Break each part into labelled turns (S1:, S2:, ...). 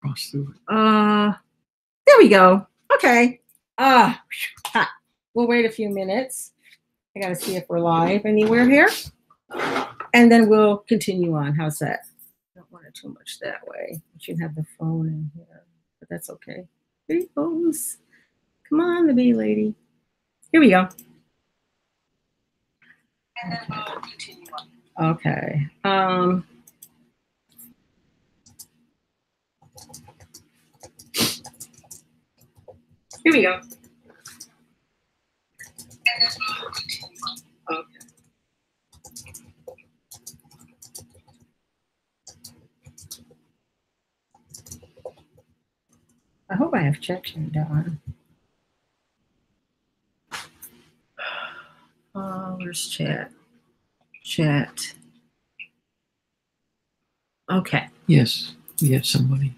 S1: Cross through it.
S2: Uh, there we go. Okay. Uh, hot. We'll wait a few minutes. I gotta see if we're live anywhere here, and then we'll continue on. How's that? Don't want it too much that way. You should have the phone in here, but that's okay. Here he goes. Come on, the bee lady. Here we go. And then we'll continue on. Okay. Um. Here we go. Okay. I hope I have chat turned on. Oh, where's chat? Chat. Okay.
S1: Yes, we have somebody.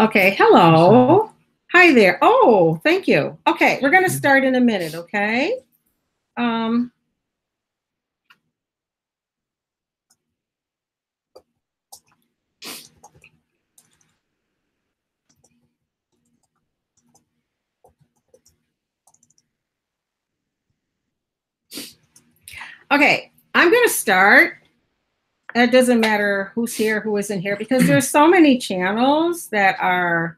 S2: Okay. Hello. Hi there. Oh, thank you. Okay, we're gonna start in a minute. Okay. Um. Okay, I'm gonna start. It doesn't matter who's here, who isn't here, because there's so many channels that are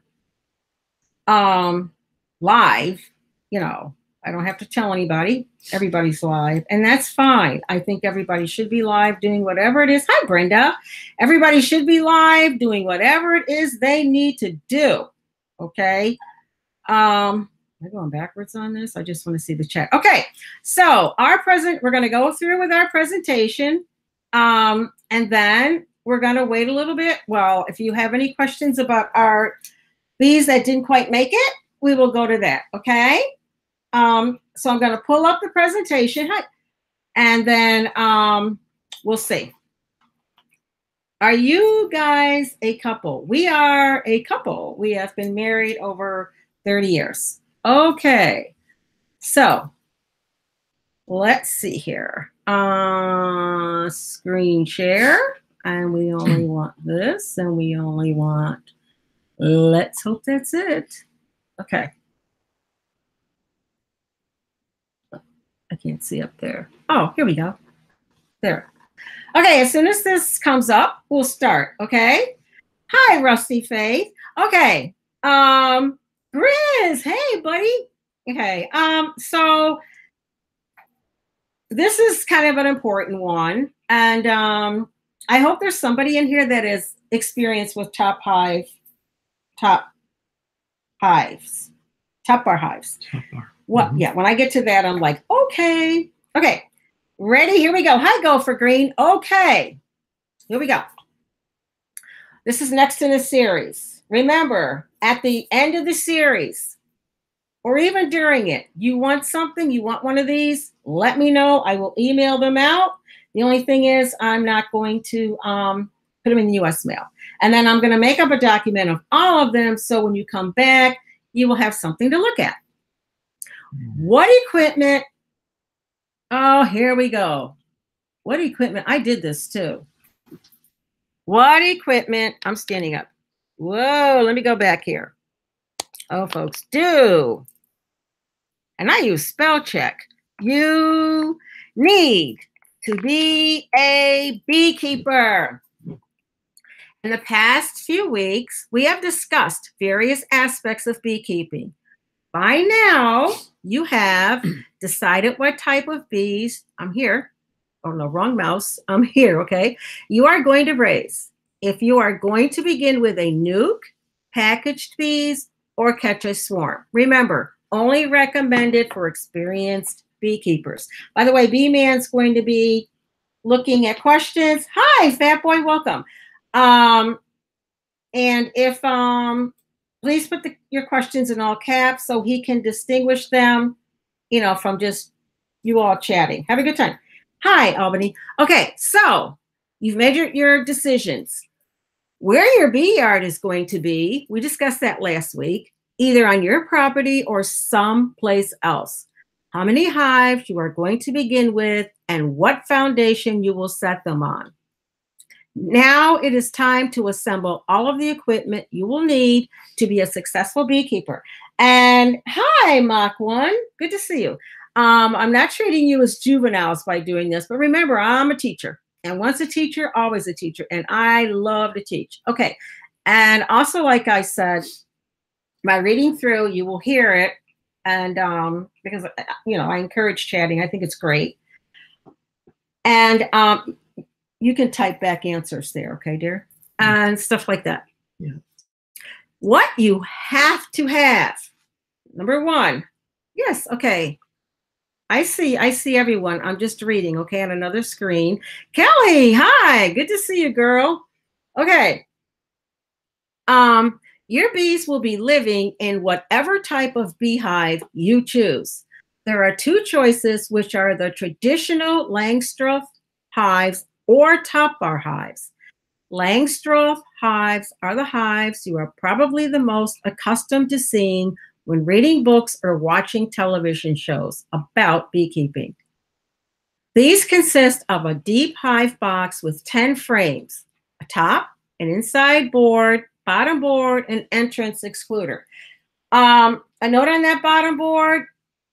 S2: um live you know i don't have to tell anybody. Everybody's live and that's fine. I think everybody should be live doing whatever it is. Hi brenda. Everybody should be live doing whatever it is they need to do okay? Um am i going backwards on this? I just want to see the chat. Okay so our present we're going to go through with our presentation um and then we're going to wait a little bit. Well if you have any questions about our these that didn't quite make it, we will go to that, okay? Um, so I'm going to pull up the presentation and then um, we'll see. Are you guys a couple? We are a couple. We have been married over 30 years. Okay. So let's see here. Uh, screen share. And we only want this and we only want Let's hope that's it. Okay. I can't see up there. Oh, here we go. There. Okay, as soon as this comes up, we'll start, okay? Hi, Rusty Faith. Okay. Um, Grizz, hey, buddy. Okay. Um, so this is kind of an important one. And um, I hope there's somebody in here that is experienced with Top Hive top hives, top bar hives. Top bar. Well, mm-hmm. yeah, when I get to that, I'm like, okay, okay, ready? Here we go. Hi, Gopher Green. Okay, here we go. This is next in the series. Remember, at the end of the series, or even during it, you want something, you want one of these, let me know. I will email them out. The only thing is, I'm not going to um, put them in the US mail. And then I'm going to make up a document of all of them. So when you come back, you will have something to look at. What equipment? Oh, here we go. What equipment? I did this too. What equipment? I'm standing up. Whoa, let me go back here. Oh, folks, do. And I use spell check. You need to be a beekeeper. In the past few weeks, we have discussed various aspects of beekeeping. By now, you have decided what type of bees, I'm here, oh no, wrong mouse, I'm here, okay, you are going to raise. If you are going to begin with a nuc, packaged bees, or catch a swarm. Remember, only recommended for experienced beekeepers. By the way, Bee Man's going to be looking at questions. Hi, Fat Boy, welcome. Um, and if um, please put the, your questions in all caps so he can distinguish them, you know, from just you all chatting. Have a good time. Hi, Albany. Okay, so you've made your, your decisions. Where your bee yard is going to be, we discussed that last week, either on your property or someplace else. How many hives you are going to begin with and what foundation you will set them on. Now it is time to assemble all of the equipment you will need to be a successful beekeeper. And hi, Mach 1. Good to see you. Um, I'm not treating you as juveniles by doing this, but remember, I'm a teacher. And once a teacher, always a teacher. And I love to teach. Okay. And also, like I said, by reading through, you will hear it. And um, because, uh, you know, I encourage chatting, I think it's great. And um, you can type back answers there, okay, dear? And stuff like that.
S1: Yeah.
S2: What you have to have. Number one. Yes, okay. I see, I see everyone. I'm just reading, okay, on another screen. Kelly, hi, good to see you, girl. Okay. Um, your bees will be living in whatever type of beehive you choose. There are two choices, which are the traditional Langstroth hives or top bar hives. Langstroth hives are the hives you are probably the most accustomed to seeing when reading books or watching television shows about beekeeping. These consist of a deep hive box with 10 frames, a top, an inside board, bottom board, and entrance excluder. Um, a note on that bottom board,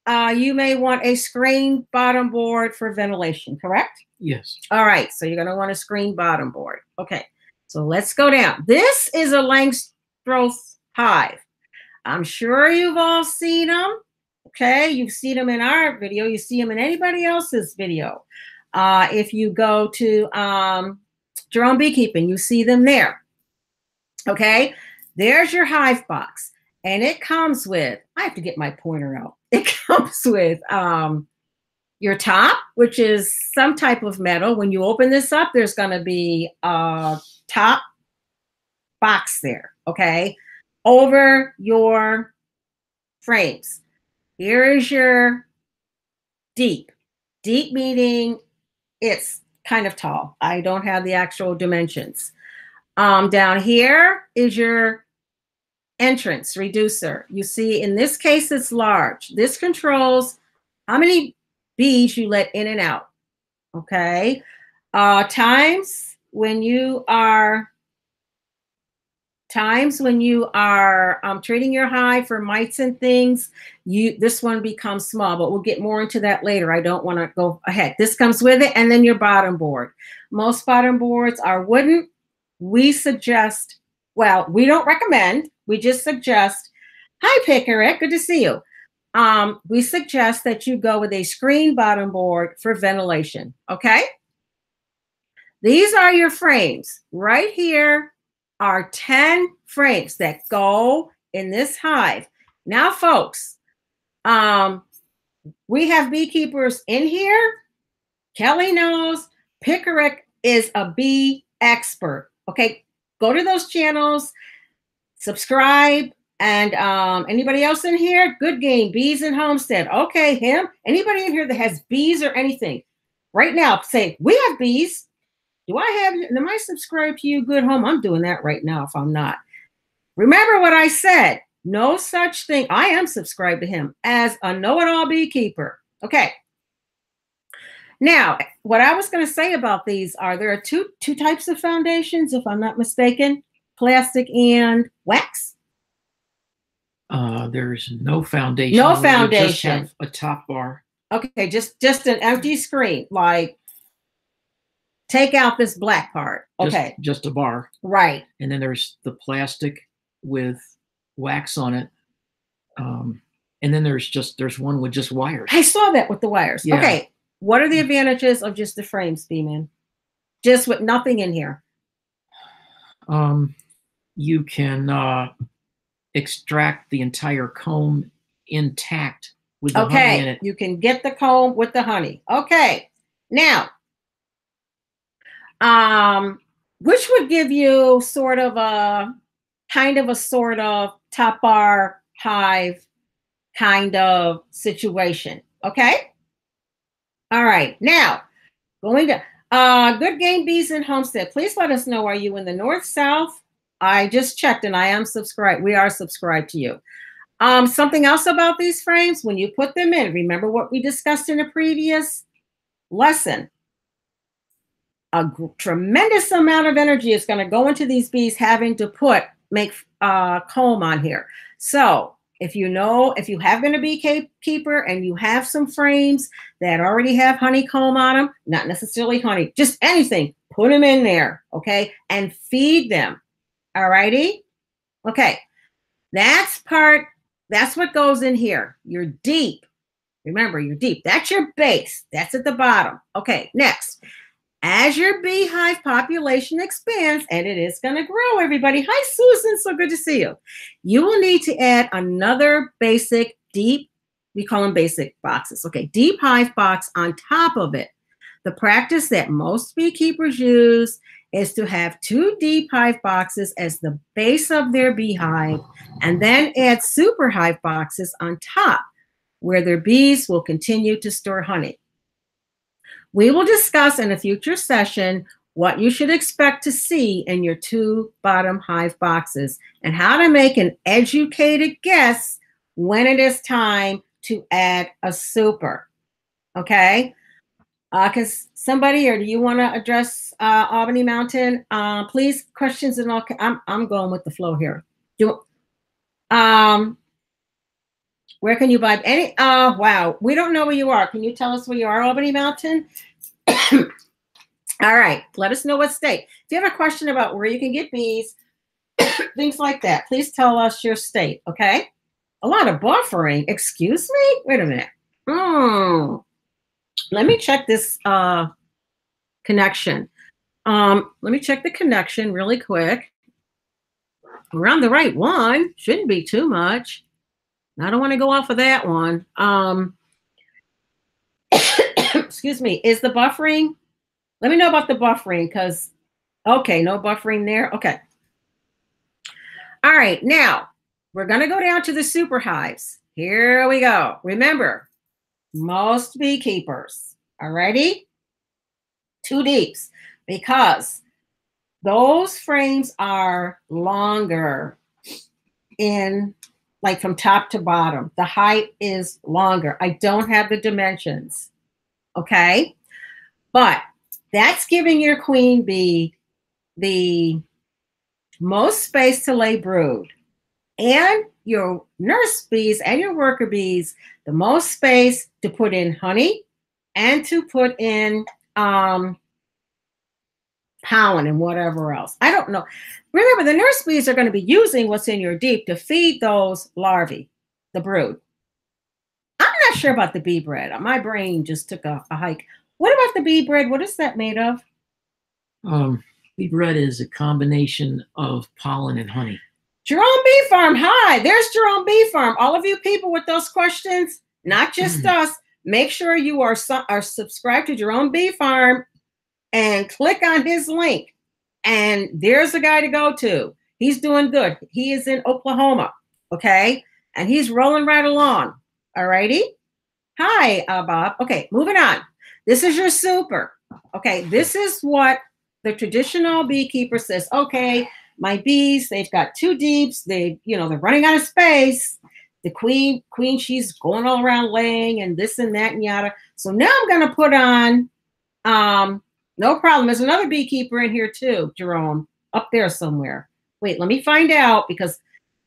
S2: uh, you may want a screen bottom board for ventilation, correct?
S1: Yes.
S2: All right, so you're going to want a screen bottom board. Okay, so let's go down. This is a Langstroth hive. I'm sure you've all seen them. Okay, you've seen them in our video. You see them in anybody else's video. Uh, if you go to um, Jerome Beekeeping, you see them there. Okay, there's your hive box. And it comes with, I have to get my pointer out. It comes with um, your top, which is some type of metal. When you open this up, there's going to be a top box there. Okay over your frames. Here is your deep. Deep meaning it's kind of tall. I don't have the actual dimensions. Um, down here is your entrance reducer. You see, in this case, it's large. This controls how many bees you let in and out. Okay. Uh, times when you are times when you are um, trading your hive for mites and things, you this one becomes small, but we'll get more into that later. I don't want to go ahead. This comes with it, and then your bottom board. Most bottom boards are wooden. We suggest, well, we don't recommend. We just suggest. Hi, Pickerick. Good to see you. Um, we suggest that you go with a screen bottom board for ventilation. Okay. These are your frames right here are 10 frames that go in this hive. Now, folks, um, we have beekeepers in here. Kelly knows Pickerick is a bee expert. Okay, go to those channels, subscribe, and um, anybody else in here? Good game, bees and homestead. Okay, him. Anybody in here that has bees or anything? Right now, say we have bees. Do I have, am I subscribed to you, Good Home? I'm doing that right now if I'm not. Remember what I said. No such thing. I am subscribed to him as a know it all beekeeper. Okay. Now, what I was going to say about these are there are two two types of foundations, if I'm not mistaken, plastic and wax.
S1: Uh, there's no foundation.
S2: No
S1: just
S2: foundation.
S1: have a top bar.
S2: Okay, just just an empty screen. Like, take out this black part. Okay,
S1: Just a bar.
S2: right.
S1: And then there's the plastic with wax on it. Um, and then there's just there's one with just wires.
S2: I saw that with the wires.
S1: Yeah.
S2: Okay, what are the advantages of just the frames, B-Man? Just with nothing in here.
S1: Um, you can uh, extract the entire comb intact with the honey in
S2: Okay,
S1: it.
S2: you can get the comb with the honey. Okay, now, um, which would give you sort of a kind of a sort of top bar hive kind of situation. Okay. All right. Now, going to uh, Good Game Bees and Homestead. Please let us know. Are you in the north, south? I just checked and I am subscribed. We are subscribed to you. Um, something else about these frames, when you put them in, remember what we discussed in a previous lesson. a tremendous amount of energy is going to go into these bees having to put make uh, comb on here. So if you know, if you have been a beekeeper and you have some frames that already have honeycomb on them, not necessarily honey, just anything, put them in there, okay, and feed them. All righty, okay. That's part. That's what goes in here. You're deep. Remember, you're deep. That's your base. That's at the bottom. Okay, next. As your beehive population expands, and it is going to grow, everybody. Hi, Susan. So good to see you. You will need to add another basic deep, we call them basic boxes. Okay, deep hive box on top of it. The practice that most beekeepers use is to have two deep hive boxes as the base of their beehive and then add super hive boxes on top where their bees will continue to store honey. We will discuss in a future session what you should expect to see in your two bottom hive boxes and how to make an educated guess when it is time to add a super. Okay? Because uh, somebody, or do you want to address uh, Albany Mountain? Uh, please, questions and all. I'm, I'm going with the flow here. Do, um, where can you buy any? Oh, wow. We don't know where you are. Can you tell us where you are, Albany Mountain? All right. Let us know what state. If you have a question about where you can get bees, things like that, please tell us your state. Okay. A lot of buffering. Excuse me? Wait a minute. Hmm. Let me check this uh, connection. Um, let me check the connection really quick. We're on the right one. Shouldn't be too much. I don't want to go off of that one. Um, excuse me. Is the buffering? Let me know about the buffering because, okay, no buffering there. Okay. All right. Now we're going to go down to the super hives. Here we go. Remember, most beekeepers are ready. Two deeps because those frames are longer in like from top to bottom. The height is longer. I don't have the dimensions. Okay. But that's giving your queen bee the most space to lay brood. And your nurse bees and your worker bees the most space to put in honey and to put in um, pollen and whatever else. I don't know. Remember, the nurse bees are going to be using what's in your deep to feed those larvae, the brood. I'm not sure about the bee bread. My brain just took a, a hike. What about the bee bread? What is that made of?
S1: Um, bee bread is a combination of pollen and honey.
S2: Jerome Bee Farm. Hi, there's Jerome Bee Farm. All of you people with those questions, not just mm. us, make sure you are, su- are subscribed to Jerome Bee Farm and click on his link. And there's a guy to go to. He's doing good. He is in Oklahoma. Okay. And he's rolling right along. All righty. Hi, uh, Bob. Okay, moving on. This is your super. Okay, this is what the traditional beekeeper says. Okay, my bees, they've got two deeps. They, you know, they're running out of space. The queen, queen, she's going all around laying and this and that and yada. So now I'm going to put on um, no problem. There's another beekeeper in here too, Jerome, up there somewhere. Wait, let me find out because,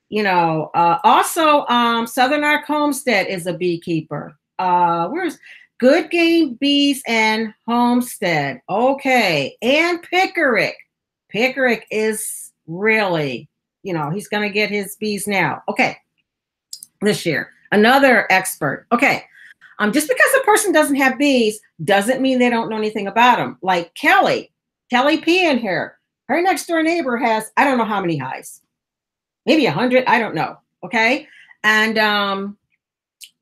S2: you know, uh, also um, Southern Arc Homestead is a beekeeper. Uh, where's Good Game Bees and Homestead? Okay, and Pickerick. Pickerick is really, you know, he's going to get his bees now. Okay, this year. Another expert. Okay, um, just because a person doesn't have bees doesn't mean they don't know anything about them. Like Kelly, Kelly P in here. Her next door neighbor has, I don't know how many hives, maybe a hundred, I don't know. Okay. And um,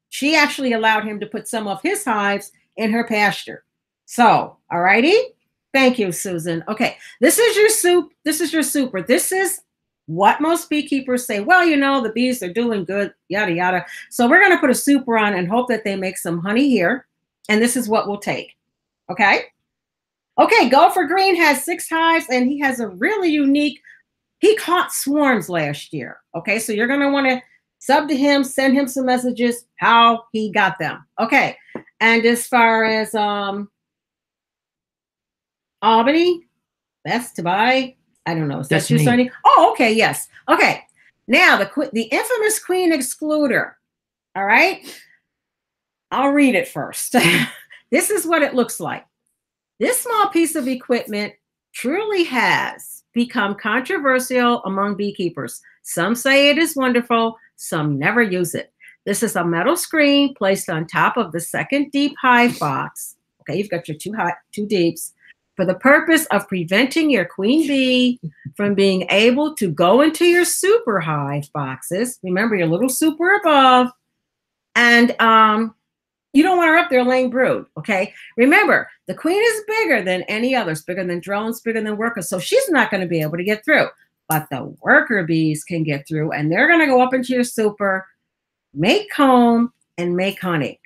S2: she actually allowed him to put some of his hives in her pasture. So, all righty. Thank you, Susan. Okay, this is your soup. This is your super. This is what most beekeepers say, well, you know, the bees are doing good, yada, yada. So we're going to put a super on and hope that they make some honey here. And this is what we'll take. Okay. Okay. Gopher Green has six hives and he has a really unique, he caught swarms last year. Okay. So you're going to want to sub to him, send him some messages, how he got them. Okay. And as far as, um, Albany, best to buy. I don't know. Is
S1: That's
S2: that you,
S1: me.
S2: Sonny? Oh, okay, yes. Okay. Now the the infamous queen excluder. All right. I'll read it first. this is what it looks like. This small piece of equipment truly has become controversial among beekeepers. Some say it is wonderful, some never use it. This is a metal screen placed on top of the second deep hive box. Okay, you've got your two high, two deeps for the purpose of preventing your queen bee from being able to go into your super hive boxes. Remember your little super above, and um, you don't want her up there laying brood. Okay, remember the queen is bigger than any others, bigger than drones, bigger than workers, so she's not going to be able to get through. But the worker bees can get through, and they're going to go up into your super, make comb, and make honey.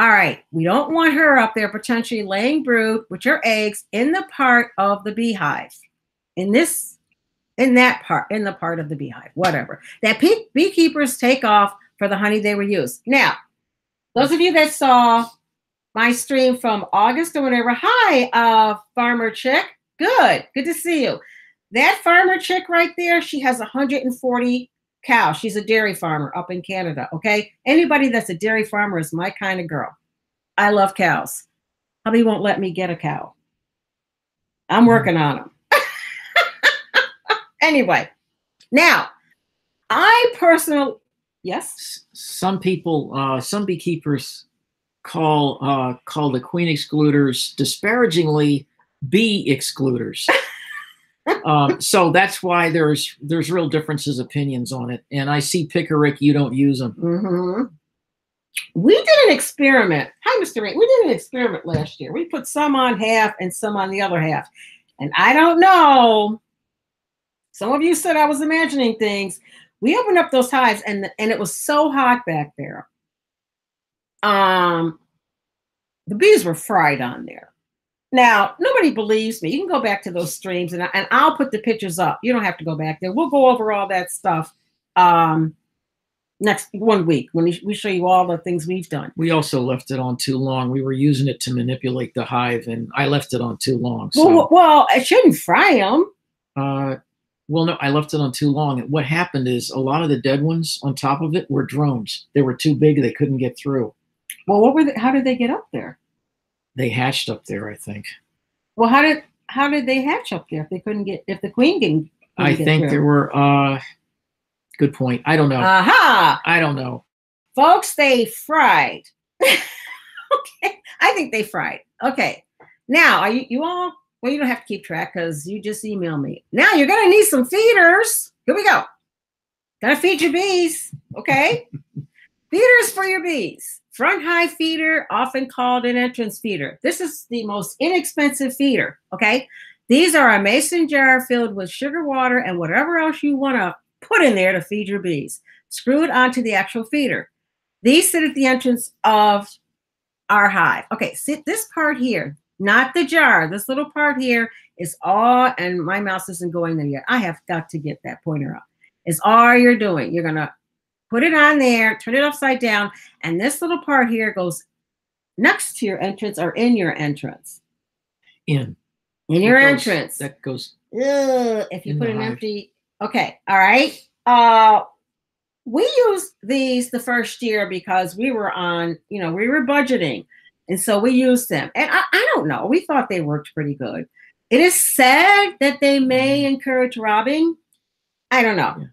S2: All right, we don't want her up there potentially laying brood, with are eggs, in the part of the beehive. In this, in that part, in the part of the beehive, whatever. That bee- beekeepers take off for the honey they were used. Now, those of you that saw my stream from August or whatever, hi, uh, Farmer Chick. Good, good to see you. That farmer chick right there, she has 140 cow. She's a dairy farmer up in Canada. Okay. Anybody that's a dairy farmer is my kind of girl. I love cows. Hubby won't let me get a cow. I'm working on them. anyway, now I personally, yes,
S1: Some people, uh, some beekeepers call uh, call the queen excluders disparagingly bee excluders. um, so that's why there's there's real differences opinions on it. And I see Pickerick, you don't use them.
S2: hmm we did an experiment. Hi, Mr. Ray. We did an experiment last year. We put some on half and some on the other half. And I don't know. Some of you said I was imagining things. We opened up those hives and and it was so hot back there. Um the bees were fried on there. Now, nobody believes me. You can go back to those streams and, I, and I'll put the pictures up. You don't have to go back there. We'll go over all that stuff um, next one week when we we show you all the things we've done.
S1: We also left it on too long. We were using it to manipulate the hive, and I left it on too long. So,
S2: Well, well, I shouldn't fry them.
S1: uh, well, no, I left it on too long. And what happened is a lot of the dead ones on top of it were drones. They were too big; they couldn't get through.
S2: Well, what were they, how did they get up there?
S1: They hatched up there, I think.
S2: Well, how did how did they hatch up there if they couldn't get if the queen didn't?
S1: I think
S2: through?
S1: there were. Uh, good point. I don't know.
S2: Aha,
S1: I don't know.
S2: folks, they fried. okay, I think they fried. Okay, now are you you all? Well, you don't have to keep track because you just email me. Now you're gonna need some feeders. Here we go. Gotta feed your bees. Okay, feeders for your bees. Front high feeder, often called an entrance feeder. This is the most inexpensive feeder. Okay, these are a mason jar filled with sugar water and whatever else you want to put in there to feed your bees, screwed onto the actual feeder. These sit at the entrance of our hive. Okay, sit this part here, not the jar. This little part here is all, and my mouse isn't going there yet. I have got to get that pointer up. Is all you're doing. You're gonna put it on there, turn it upside down, and this little part here goes next to your entrance or in your entrance.
S1: In
S2: In your
S1: goes-
S2: entrance.
S1: That goes.
S2: Ugh, if you put an
S1: hive.
S2: empty okay all right uh we used these the first year because we were on you know we were budgeting and so we used them and i, I don't know we thought they worked pretty good it is said that they may encourage robbing i don't know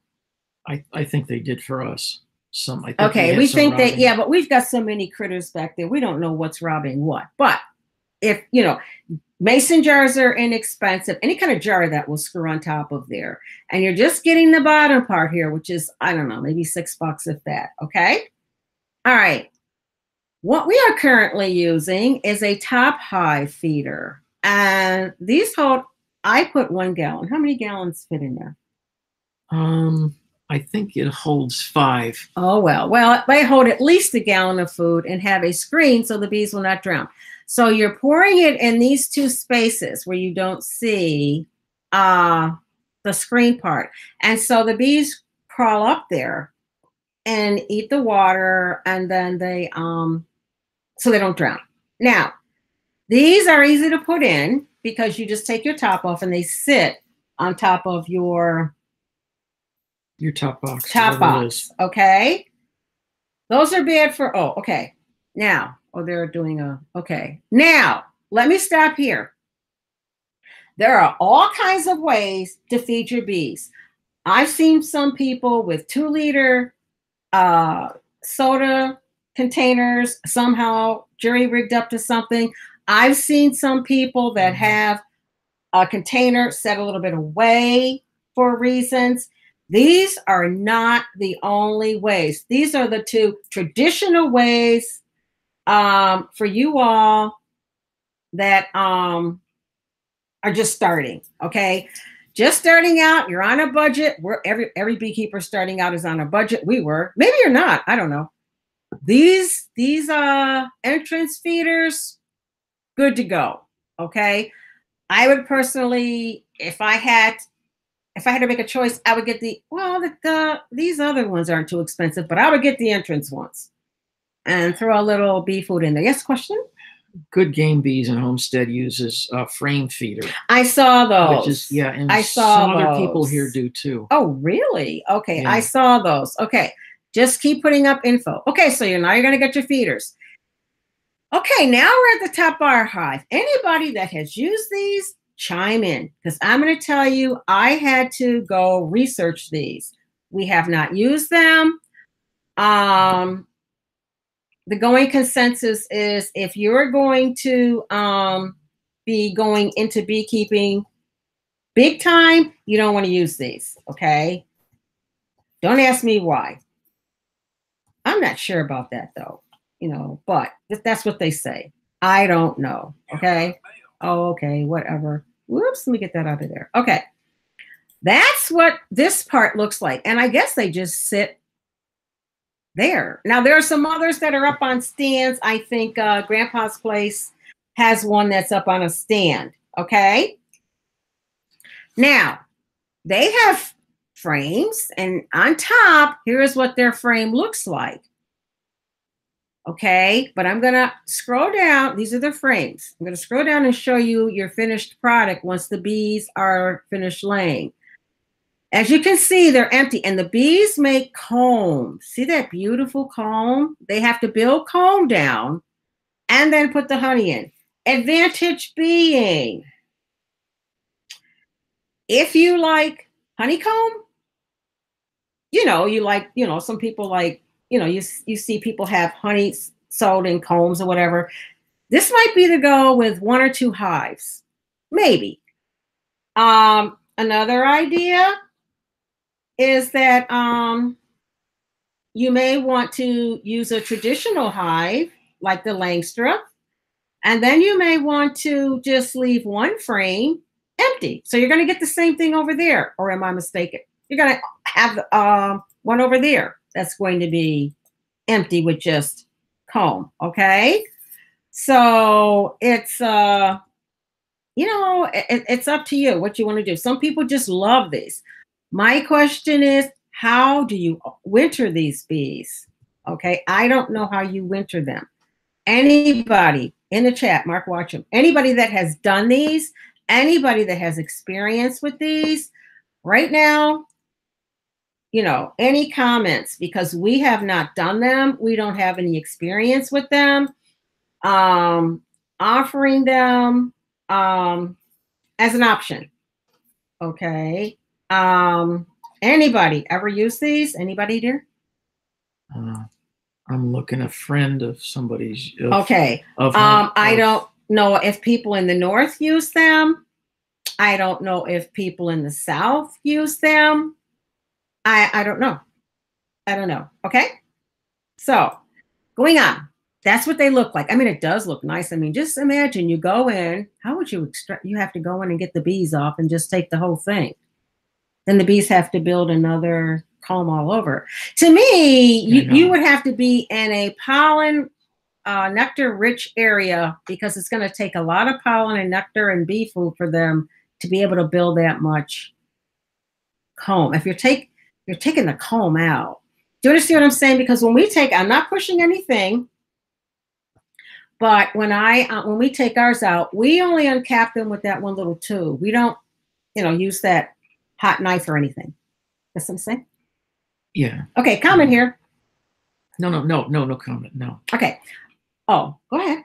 S1: I, I think they did for us. Some. I think
S2: okay we think that yeah but we've got so many critters back there we don't know what's robbing what but if you know mason jars are inexpensive any kind of jar that will screw on top of there and you're just getting the bottom part here which is i don't know maybe six bucks if that okay all right what we are currently using is a top high feeder and these hold i put one gallon how many gallons fit in there
S1: Um, I think it holds five.
S2: Oh, well. Well, they hold at least a gallon of food and have a screen so the bees will not drown. So you're pouring it in these two spaces where you don't see uh, the screen part. And so the bees crawl up there and eat the water and then they, um, so they don't drown. Now, these are easy to put in because you just take your top off and they sit on top of your
S1: Your top box.
S2: top
S1: whatever it is.
S2: box. Okay. Those are bad for, oh, okay. Now, oh, they're doing a, okay. Now, let me stop here. There are all kinds of ways to feed your bees. I've seen some people with two liter uh, soda containers somehow jury rigged up to something. I've seen some people that
S1: Mhm.
S2: have a container set a little bit away for reasons. These are not the only ways. These are the two traditional ways um, for you all that um, are just starting. Okay, just starting out. You're on a budget. We're every every beekeeper starting out is on a budget. We were. Maybe you're not. I don't know. These these uh entrance feeders, good to go. Okay. I would personally, if I had if I had to make a choice, I would get the well, the, the these other ones aren't too expensive, but I would get the entrance ones and throw a little bee food in there. Yes, question?
S1: Good Game Bees and Homestead uses a frame feeder,
S2: I saw those.
S1: which is yeah, and
S2: I saw
S1: some other people here do too.
S2: Oh, really? Okay, I saw those. Okay, just keep putting up info. Okay, so you're now you're gonna get your feeders. Okay, now we're at the top bar hive. Anybody that has used these, chime in because I'm going to tell you, I had to go research these. We have not used them. Um, the going consensus is if you're going to um, be going into beekeeping big time, you don't want to use these. Okay. Don't ask me why. I'm not sure about that though, you know, but that's what they say. I don't know. Okay. Oh, okay, whatever. Whoops, let me get that out of there. Okay. That's what this part looks like. And I guess they just sit there. Now, there are some others that are up on stands. I think uh, Grandpa's Place has one that's up on a stand. Okay. Now, they have frames, and on top, here's what their frame looks like. Okay, but I'm gonna scroll down. These are the frames. I'm gonna scroll down and show you your finished product once the bees are finished laying. As you can see, they're empty, and the bees make comb. See that beautiful comb? They have to build comb down and then put the honey in. Advantage being, if you like honeycomb, you know, you like, you know, some people like, you know, you you see people have honey sold in combs or whatever. This might be to go with one or two hives, maybe. Um, another idea is that um, you may want to use a traditional hive like the Langstroth, and then you may want to just leave one frame empty. So you're going to get the same thing over there, or am I mistaken? You're going to have um, one over there that's going to be empty with just comb. Okay, so it's uh, you know, it, it's up to you what you want to do. Some people just love these. My question is, how do you winter these bees? Okay, I don't know how you winter them. Anybody in the chat, Mark Watcham, anybody that has done these, anybody that has experience with these, right now, you know, any comments because we have not done them. We don't have any experience with them. Um, offering them um, as an option. Okay. Um, anybody ever use these? Anybody dear?
S1: Uh, I'm looking a friend of somebody's. Of,
S2: Okay.
S1: Of,
S2: Um, I
S1: of-
S2: don't know if people in the north use them. I don't know if people in the south use them. I I don't know. I don't know. Okay. So going on. That's what they look like. I mean, it does look nice. I mean, just imagine you go in. How would you extract? You have to go in and get the bees off and just take the whole thing. Then the bees have to build another comb all over. To me, you, you would have to be in a pollen uh, nectar rich area because it's going to take a lot of pollen and nectar and bee food for them to be able to build that much comb. If you're take you're taking the comb out. Do you understand what I'm saying? Because when we take, I'm not pushing anything. But when I uh, when we take ours out, we only uncap them with that one little tube. We don't, you know, use that hot knife or anything. That's what I'm saying.
S1: Yeah.
S2: Okay, comment here.
S1: No, no, no, no, no comment. No,
S2: Okay. Oh, go ahead.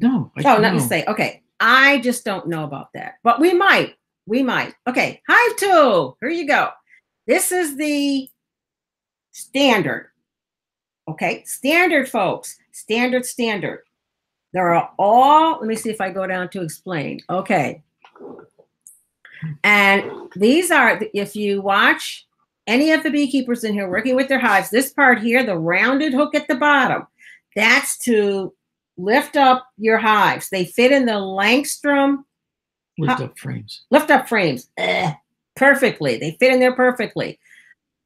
S1: no. I-
S2: Oh, let me say. Okay, I just don't know about that, but we might. We might. Okay, Hive Tool. Here you go. This is the standard. Okay, standard, folks. Standard, standard. There are all. Let me see if I go down to explain. Okay. And these are, if you watch any of the beekeepers in here working with their hives, this part here, the rounded hook at the bottom, that's to lift up your hives. They fit in the Langstroth
S1: Lift up frames.
S2: lift up frames eh, perfectly. They fit in there perfectly.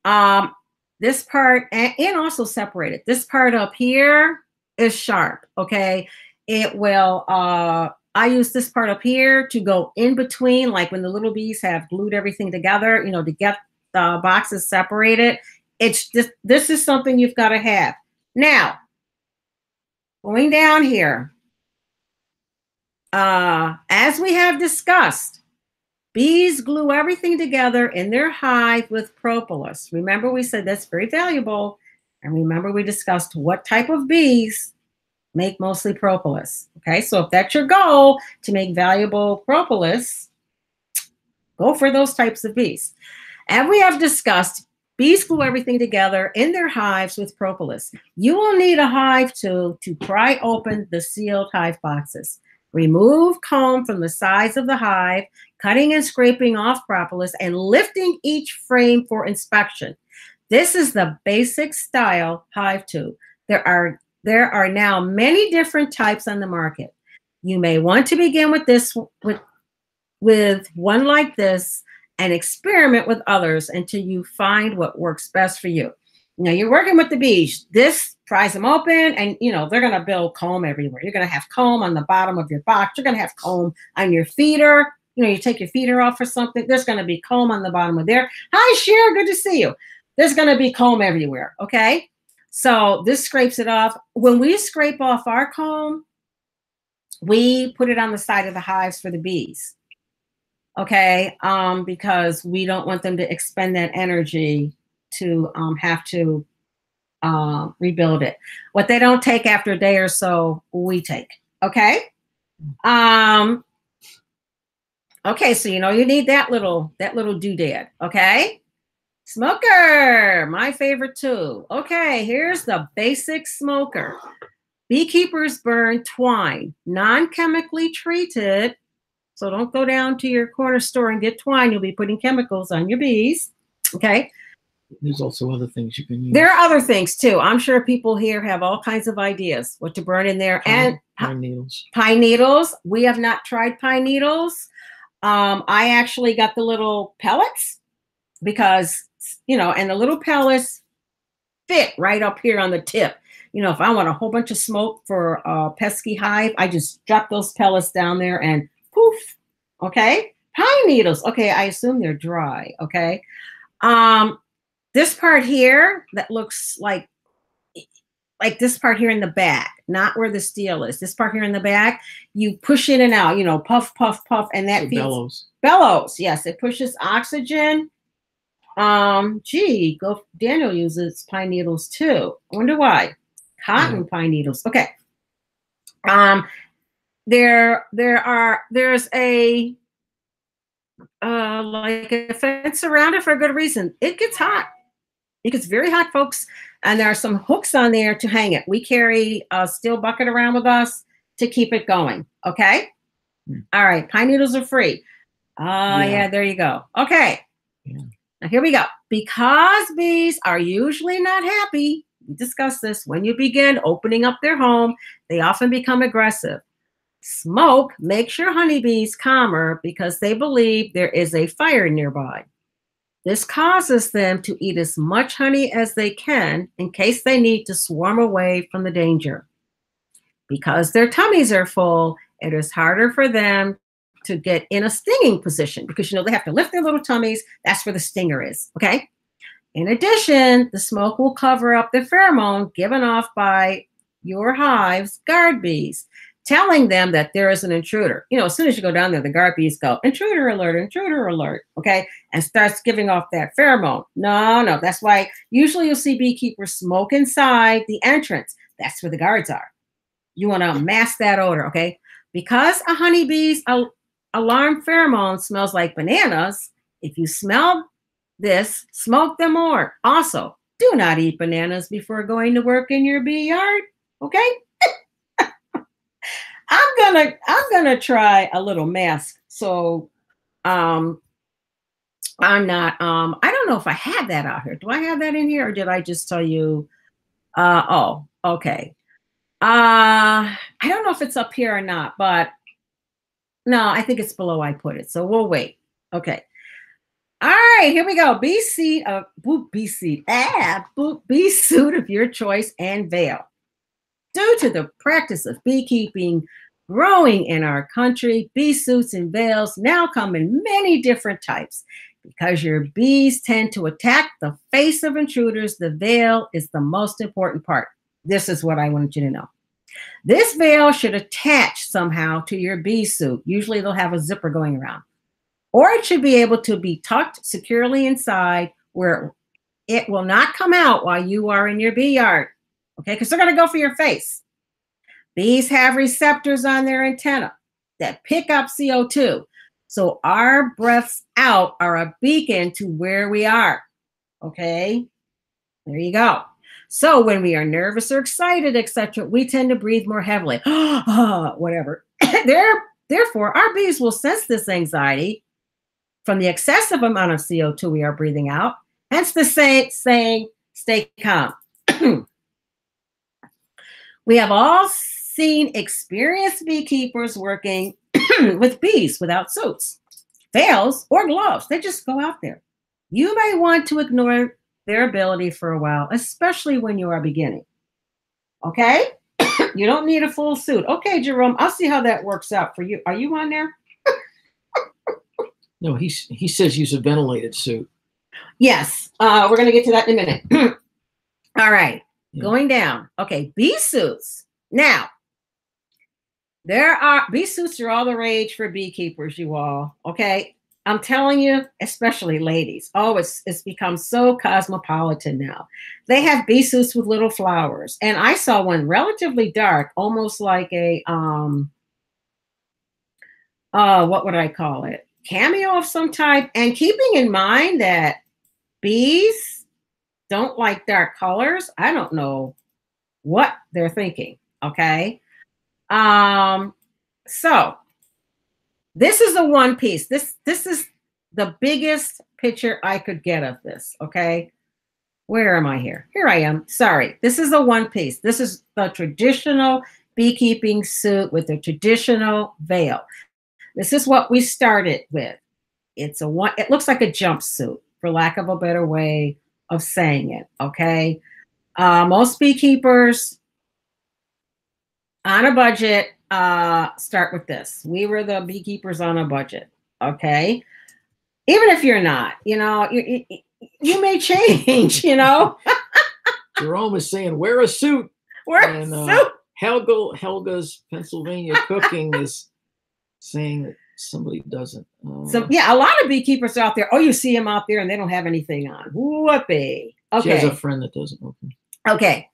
S2: Um, this part and, and also separated. This part up here is sharp. Okay, it will. Uh, I use this part up here to go in between, like when the little bees have glued everything together. You know, to get the boxes separated. It's just this is something you've got to have. Now, going down here, uh, as we have discussed, bees glue everything together in their hive with propolis. Remember, we said that's very valuable. And remember, we discussed what type of bees make mostly propolis. Okay, so if that's your goal to make valuable propolis, go for those types of bees. And we have discussed bees glue everything together in their hives with propolis. You will need a hive tool to pry open the sealed hive boxes. Remove comb from the sides of the hive, cutting and scraping off propolis, and lifting each frame for inspection. This is the basic style hive tool. There are there are now many different types on the market. You may want to begin with this with with one like this and experiment with others until you find what works best for you. Now you're working with the bees. This pries them open, and you know they're gonna build comb everywhere. You're gonna have comb on the bottom of your box. You're gonna have comb on your feeder. You know, you take your feeder off or something. There's gonna be comb on the bottom of there. Hi, Cher. Good to see you. There's gonna be comb everywhere. Okay. So this scrapes it off. When we scrape off our comb, we put it on the side of the hives for the bees okay um because we don't want them to expend that energy to um have to uh, rebuild it what they don't take after a day or so we take okay um okay so you know you need that little that little doodad okay smoker my favorite too. okay here's the basic smoker beekeepers burn twine non-chemically treated so don't go down to your corner store and get twine. You'll be putting chemicals on your bees. Okay.
S1: There's also other things you can use.
S2: There are other things too. I'm sure people here have all kinds of ideas what to burn in there. And
S1: pine, pine needles.
S2: pine needles. We have not tried pine needles. Um, I actually got the little pellets because, you know, and the little pellets fit right up here on the tip. You know, if I want a whole bunch of smoke for a pesky hive, I just drop those pellets down there and poof. Okay. Pine needles. Okay. I assume they're dry. Okay. Um, this part here that looks like like this part here in the back, not where the steel is. This part here in the back, you push in and out, you know, puff, puff, puff, and that
S1: The
S2: feeds
S1: bellows.
S2: bellows. Yes, it pushes oxygen. Um, gee, go Daniel uses pine needles too. I wonder why. Cotton pine needles. Okay. Um, there there are there's a uh like a fence around it for a good reason. It gets hot. It gets very hot, folks. And there are some hooks on there to hang it. We carry a steel bucket around with us to keep it going. Okay.
S1: Hmm.
S2: All right. Pine needles are free. Ah,
S1: Yeah.
S2: yeah, there you go. Okay.
S1: Yeah.
S2: Now here we go. Because bees are usually not happy, we discussed this. When you begin opening up their home, they often become aggressive. Smoke makes your honeybees calmer because they believe there is a fire nearby. This causes them to eat as much honey as they can in case they need to swarm away from the danger. Because their tummies are full, it is harder for them to get in a stinging position because you know they have to lift their little tummies. That's where the stinger is. Okay. In addition, the smoke will cover up the pheromone given off by your hive's guard bees. Telling them that there is an intruder. You know, as soon as you go down there, the guard bees go, intruder alert, intruder alert, okay? And starts giving off that pheromone. No, no, that's why usually you'll see beekeepers smoke inside the entrance. That's where the guards are. You want to mask that odor, okay? Because a honeybee's al- alarm pheromone smells like bananas, if you smell this, smoke them more. Also, do not eat bananas before going to work in your bee yard, okay? I'm gonna I'm gonna try a little mask. So um I'm not um I don't know if I have that out here. Do I have that in here or did I just tell you uh oh okay. Uh I don't know if it's up here or not, but no, I think it's below I put it. So we'll wait. Okay. All right, here we go. Bee seat of boot bee seat. Ah, boot bee suit of your choice and veil. Due to the practice of beekeeping growing in our country, bee suits and veils now come in many different types. Because your bees tend to attack the face of intruders, the veil is the most important part. This is what I want you to know. This veil should attach somehow to your bee suit. Usually they'll have a zipper going around. Or it should be able to be tucked securely inside where it will not come out while you are in your bee yard okay? Because they're going to go for your face. Bees have receptors on their antenna that pick up CO2. So our breaths out are a beacon to where we are, okay? There you go. So when we are nervous or excited, etc., we tend to breathe more heavily. Ah, whatever. therefore, our bees will sense this anxiety from the excessive amount of CO2 we are breathing out. Hence the say, saying, stay calm. We have all seen experienced beekeepers working with bees without suits, veils, or gloves. They just go out there. You may want to ignore their ability for a while, especially when you are beginning. Okay? you don't need a full suit. Okay, Jerome, I'll see how that works out for you. Are you on there?
S1: no, he's he says use a ventilated suit.
S2: Yes, uh, we're going to get to that in a minute. All right. Yeah. Going down. Okay, bee suits. Now, there are bee suits are all the rage for beekeepers, you all. Okay. I'm telling you, especially ladies. Oh, it's it's become so cosmopolitan now. They have bee suits with little flowers. And I saw one relatively dark, almost like a um uh what would I call it? Cameo of some type. And keeping in mind that bees don't like dark colors, I don't know what they're thinking. Okay. Um, so this is the one piece. This this is the biggest picture I could get of this. Okay. Where am I here? Here I am. Sorry. This is the one piece. This is the traditional beekeeping suit with the traditional veil. This is what we started with. It's a one, it looks like a jumpsuit, for lack of a better way of saying it. Okay. Uh, most beekeepers on a budget uh, start with this. We were the beekeepers on a budget. Okay. Even if you're not, you know, you, you, you may change, you know.
S1: Jerome is saying, wear a suit.
S2: Wear and, a uh, suit.
S1: Helga, Helga's Pennsylvania Cooking is saying somebody doesn't.
S2: So um, yeah, a lot of beekeepers out there. Oh, you see them out there and they don't have anything on. Whoopee. Okay. She
S1: has a friend that doesn't open.
S2: Okay.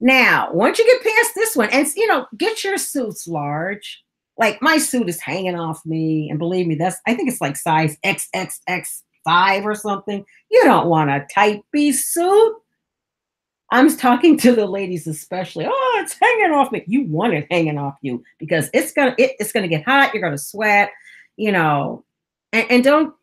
S2: Now, once you get past this one, and you know, get your suits large. Like my suit is hanging off me, and believe me, that's I think it's like size XXX5 or something. You don't want a tight bee suit. I'm talking to the ladies especially. Oh, it's hanging off me. You want it hanging off you because it's gonna it, it's gonna get hot. You're gonna sweat, you know, and, and don't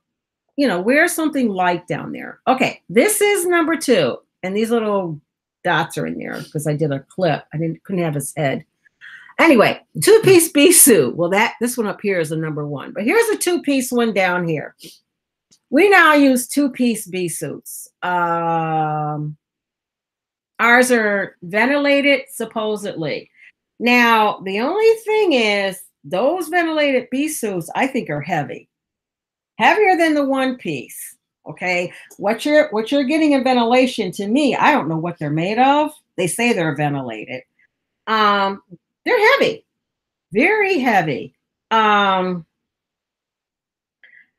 S2: you know wear something light down there. Okay, this is number two, and these little dots are in there because I did a clip. I didn't couldn't have his head. Anyway, two piece suit. Well, that this one up here is a number one, but here's a two piece one down here. We now use two piece bee suits. Um, Ours are ventilated, supposedly. Now, the only thing is, those ventilated bee suits, I think, are heavy, heavier than the one piece. Okay, what you're what you're getting in ventilation to me, I don't know what they're made of. They say they're ventilated. Um, they're heavy. very heavy. Um,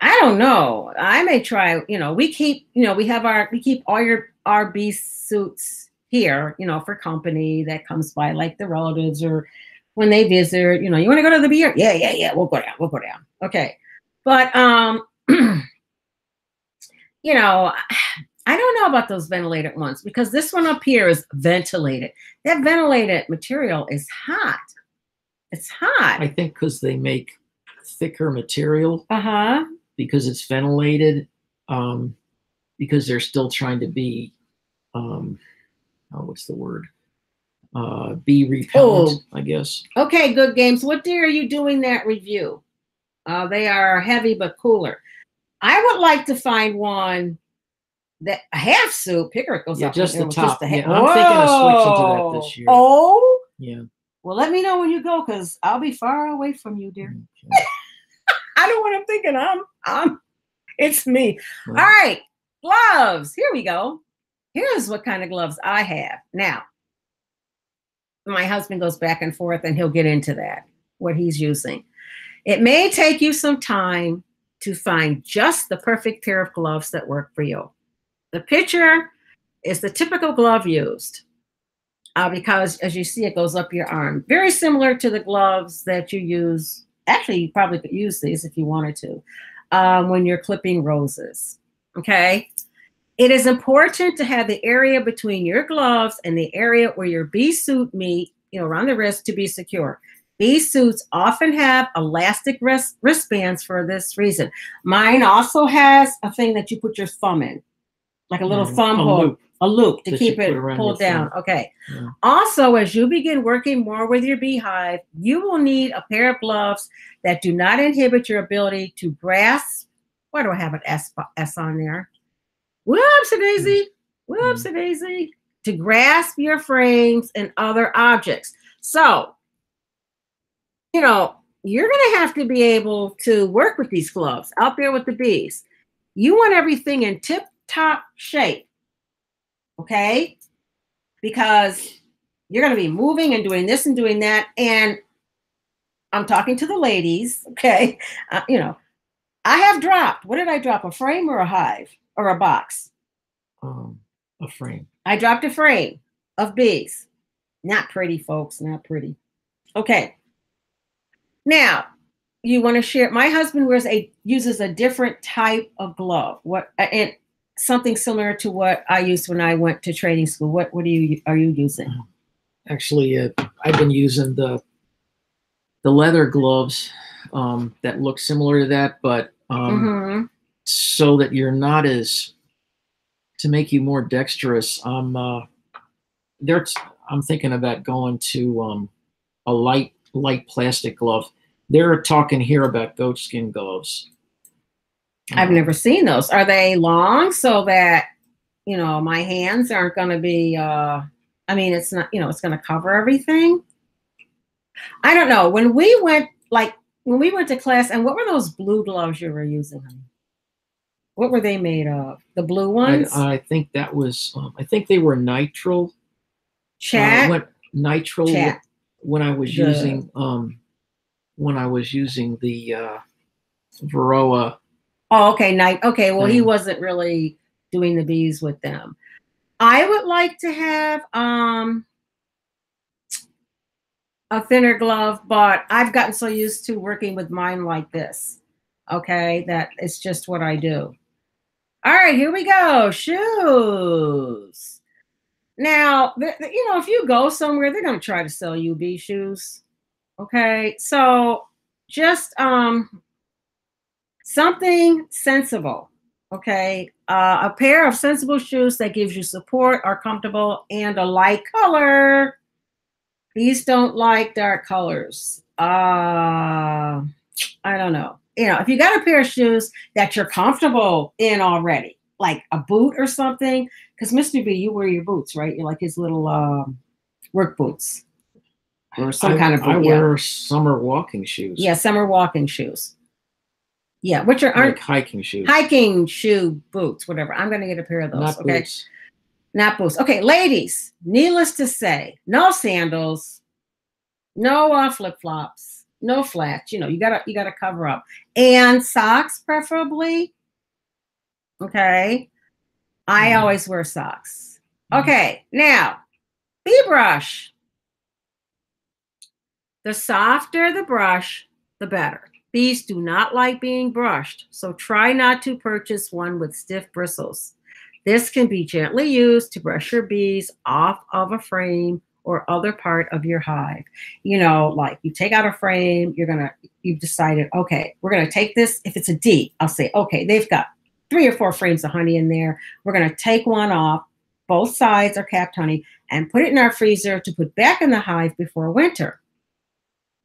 S2: I don't know. I may try, you know, we keep, you know, we have our, we keep all your our RB suits here, you know, for company that comes by, like the relatives or when they visit, you know, you want to go to the beer? Yeah, yeah, yeah. We'll go down. We'll go down. Okay. But, um, you know, I don't know about those ventilated ones because this one up here is ventilated. That ventilated material is hot. It's hot.
S1: I think because they make thicker material
S2: Uh huh.
S1: because it's ventilated, um, because they're still trying to be, um, oh, what's the word? Uh, be repellent, I guess.
S2: Okay, good games. What day are you doing that review? Uh, they are heavy but cooler. I would like to find one that a half suit. Picker goes
S1: Yeah,
S2: up
S1: just the top.
S2: a
S1: Yeah,
S2: half-
S1: I'm thinking of switching to that this year.
S2: Oh,
S1: Yeah.
S2: well, let me know when you go because I'll be far away from you, dear.
S1: Okay.
S2: I know what I'm thinking. I'm, I'm, it's me.
S1: Well,
S2: All right, gloves. Here we go. Here's what kind of gloves I have. Now, my husband goes back and forth and he'll get into that, what he's using. It may take you some time to find just the perfect pair of gloves that work for you. The picture is the typical glove used uh, because, as you see, it goes up your arm. Very similar to the gloves that you use. Actually, you probably could use these if you wanted to um, when you're clipping roses. Okay. It is important to have the area between your gloves and the area where your bee suit meet, you know, around the wrist to be secure. Bee suits often have elastic wrist, wristbands for this reason. Mine also has a thing that you put your thumb in, like a little
S1: Mm,
S2: thumb
S1: a
S2: hole,
S1: loop.
S2: a loop to keep it pulled down.
S1: thumb.
S2: Okay.
S1: Yeah.
S2: Also, as you begin working more with your beehive, you will need a pair of gloves that do not inhibit your ability to grasp. Why do I have an S, S on there? Whoopsie daisy. Whoopsie daisy. To grasp your frames and other objects. So, you know, you're going to have to be able to work with these gloves out there with the bees. You want everything in tip top shape. Okay? Because you're going to be moving and doing this and doing that. And I'm talking to the ladies. Okay? Uh, you know, I have dropped. What did I drop? A frame or a hive or a box?
S1: Um, a frame.
S2: I dropped a frame of bees. Not pretty, folks. Not pretty. Okay. Now, you want to share. My husband wears a uses a different type of glove. What and something similar to what I used when I went to training school. What what are you are you using?
S1: Actually, uh, I've been using the the leather gloves um, that look similar to that, but um,
S2: Mhm.
S1: So that you're not as to make you more dexterous. I'm uh, there's I'm thinking about going to um, a light light plastic glove. They're talking here about goatskin gloves.
S2: I've never seen those. Are they long so that you know my hands aren't going to be? uh I mean, it's not. You know, it's going to cover everything. I don't know. When we went, like when we went to class, and what were those blue gloves you were using? honey? What were they made of? The blue
S1: I,
S2: ones?
S1: I think that was um, I think they were nitrile.
S2: Chat.
S1: Uh, when, nitrile
S2: Chat.
S1: when I was
S2: The-
S1: using um when I was using the uh Varroa
S2: Oh, okay. Night. Okay. Well, he wasn't really doing the bees with them. I would like to have um a thinner glove, but I've gotten so used to working with mine like this. Okay, that it's just what I do. All right, here we go. Shoes. Now, th- th- you know, if you go somewhere, they're going to try to sell you bee shoes. Okay, so just um something sensible. Okay, uh, a pair of sensible shoes that gives you support, are comfortable, and a light color. Bees don't like dark colors. Uh, I don't know. You know, if you got a pair of shoes that you're comfortable in already, like a boot or something, because Mr. B, you wear your boots, right? You like his little um, work boots or some
S1: I,
S2: kind of boot.
S1: I
S2: yeah.
S1: wear summer walking shoes.
S2: yeah, summer walking shoes. Yeah, which are aren't
S1: like hiking shoes.
S2: hiking shoe boots, whatever. I'm going to get a pair of those.
S1: not
S2: okay.
S1: boots.
S2: Not boots. Okay, ladies, needless to say, no sandals, no uh, flip flops, no flats. You know, you gotta you gotta cover up. And socks, preferably. Okay. I
S1: Mhm.
S2: always wear socks.
S1: Mhm.
S2: Okay, now bee brush. The softer the brush, the better. Bees do not like being brushed, so try not to purchase one with stiff bristles. This can be gently used to brush your bees off of a frame or other part of your hive. You know, like you take out a frame, you're gonna, you've decided, okay, we're gonna take this. If it's a D, I'll say, okay, they've got three or four frames of honey in there. We're gonna take one off, both sides are capped honey, and put it in our freezer to put back in the hive before winter.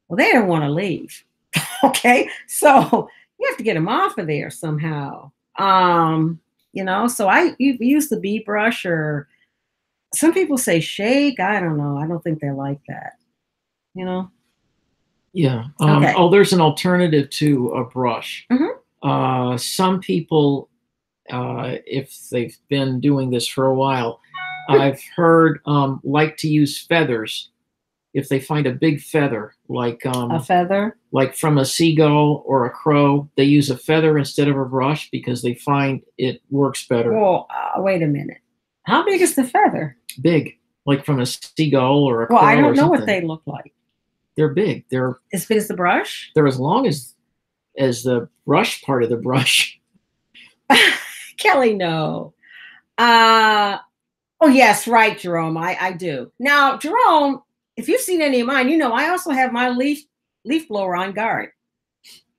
S2: Well, they don't want to leave. okay, so you have to get them off of there somehow. Um, you know, so I use the bee brush or some people say shake. I don't know. I don't think they like that. You know.
S1: Yeah. Um,
S2: Okay.
S1: Oh, there's an alternative to a brush.
S2: Mhm.
S1: Uh, some people, uh, if they've been doing this for a while, I've heard um, like to use feathers. If they find a big feather, like um,
S2: A feather.
S1: like from a seagull or a crow, they use a feather instead of a brush because they find it works better.
S2: Well, uh, wait a minute. How big is the feather?
S1: Big, like from a seagull or a
S2: Well. I don't know what they look like.
S1: They're big. They're
S2: As big as the brush?
S1: they're as long as as the brush part of the brush.
S2: Kelly, no. Uh oh yes, right, Jerome. I, I do. Now, Jerome, if you've seen any of mine, you know I also have my leaf leaf blower on guard.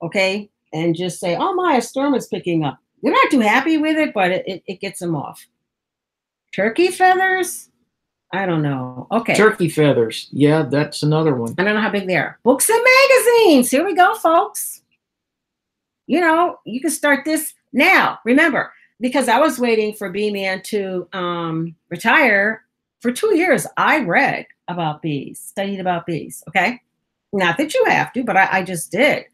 S2: Okay. And just say, oh my, a storm is picking up. They're not too happy with it, but it, it, it gets them off. Turkey feathers? I don't know. Okay.
S1: Turkey feathers. Yeah, that's another one.
S2: I don't know how big they are. Books and magazines. Here we go, folks. You know, you can start this now. Remember, because I was waiting for B Man to um, retire for two years, I read about bees, studied about bees. Okay. Not that you have to, but I, I just did.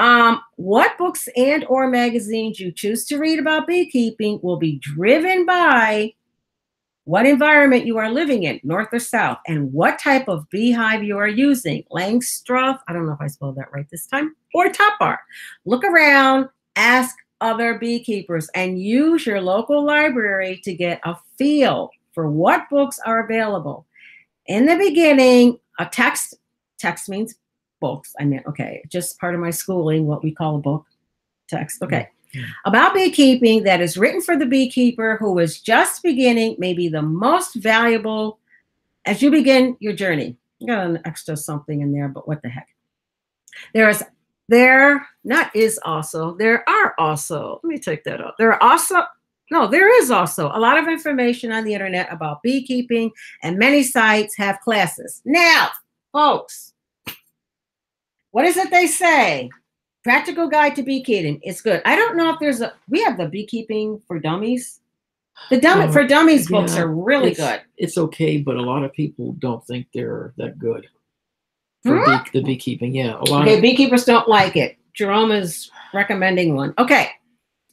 S2: Um, what books and or magazines you choose to read about beekeeping will be driven by what environment you are living in, north or south, and what type of beehive you are using. Langstroth, I don't know if I spelled that right this time, or top bar. Look around, ask other beekeepers, and use your local library to get a feel for what books are available. In the beginning, a text, text means books. I mean, okay, just part of my schooling, what we call a book, text. Okay Mm. about beekeeping that is written for the beekeeper who is just beginning may be the most valuable as you begin your journey. Got an extra something in there, but what the heck? There's there not is also there are also let me take that up. There are also no, there is also a lot of information on the internet about beekeeping, and many sites have classes. Now, folks, what is it they say? Practical Guide to Beekeeping. It's good. I don't know if there's a. We have the Beekeeping for Dummies. The dummy
S1: Oh,
S2: for Dummies books are really
S1: it's,
S2: good.
S1: It's okay, but a lot of people don't think they're that good for bee, the beekeeping. Yeah, a lot
S2: Okay,
S1: of
S2: beekeepers don't like it. Jerome is recommending one. Okay,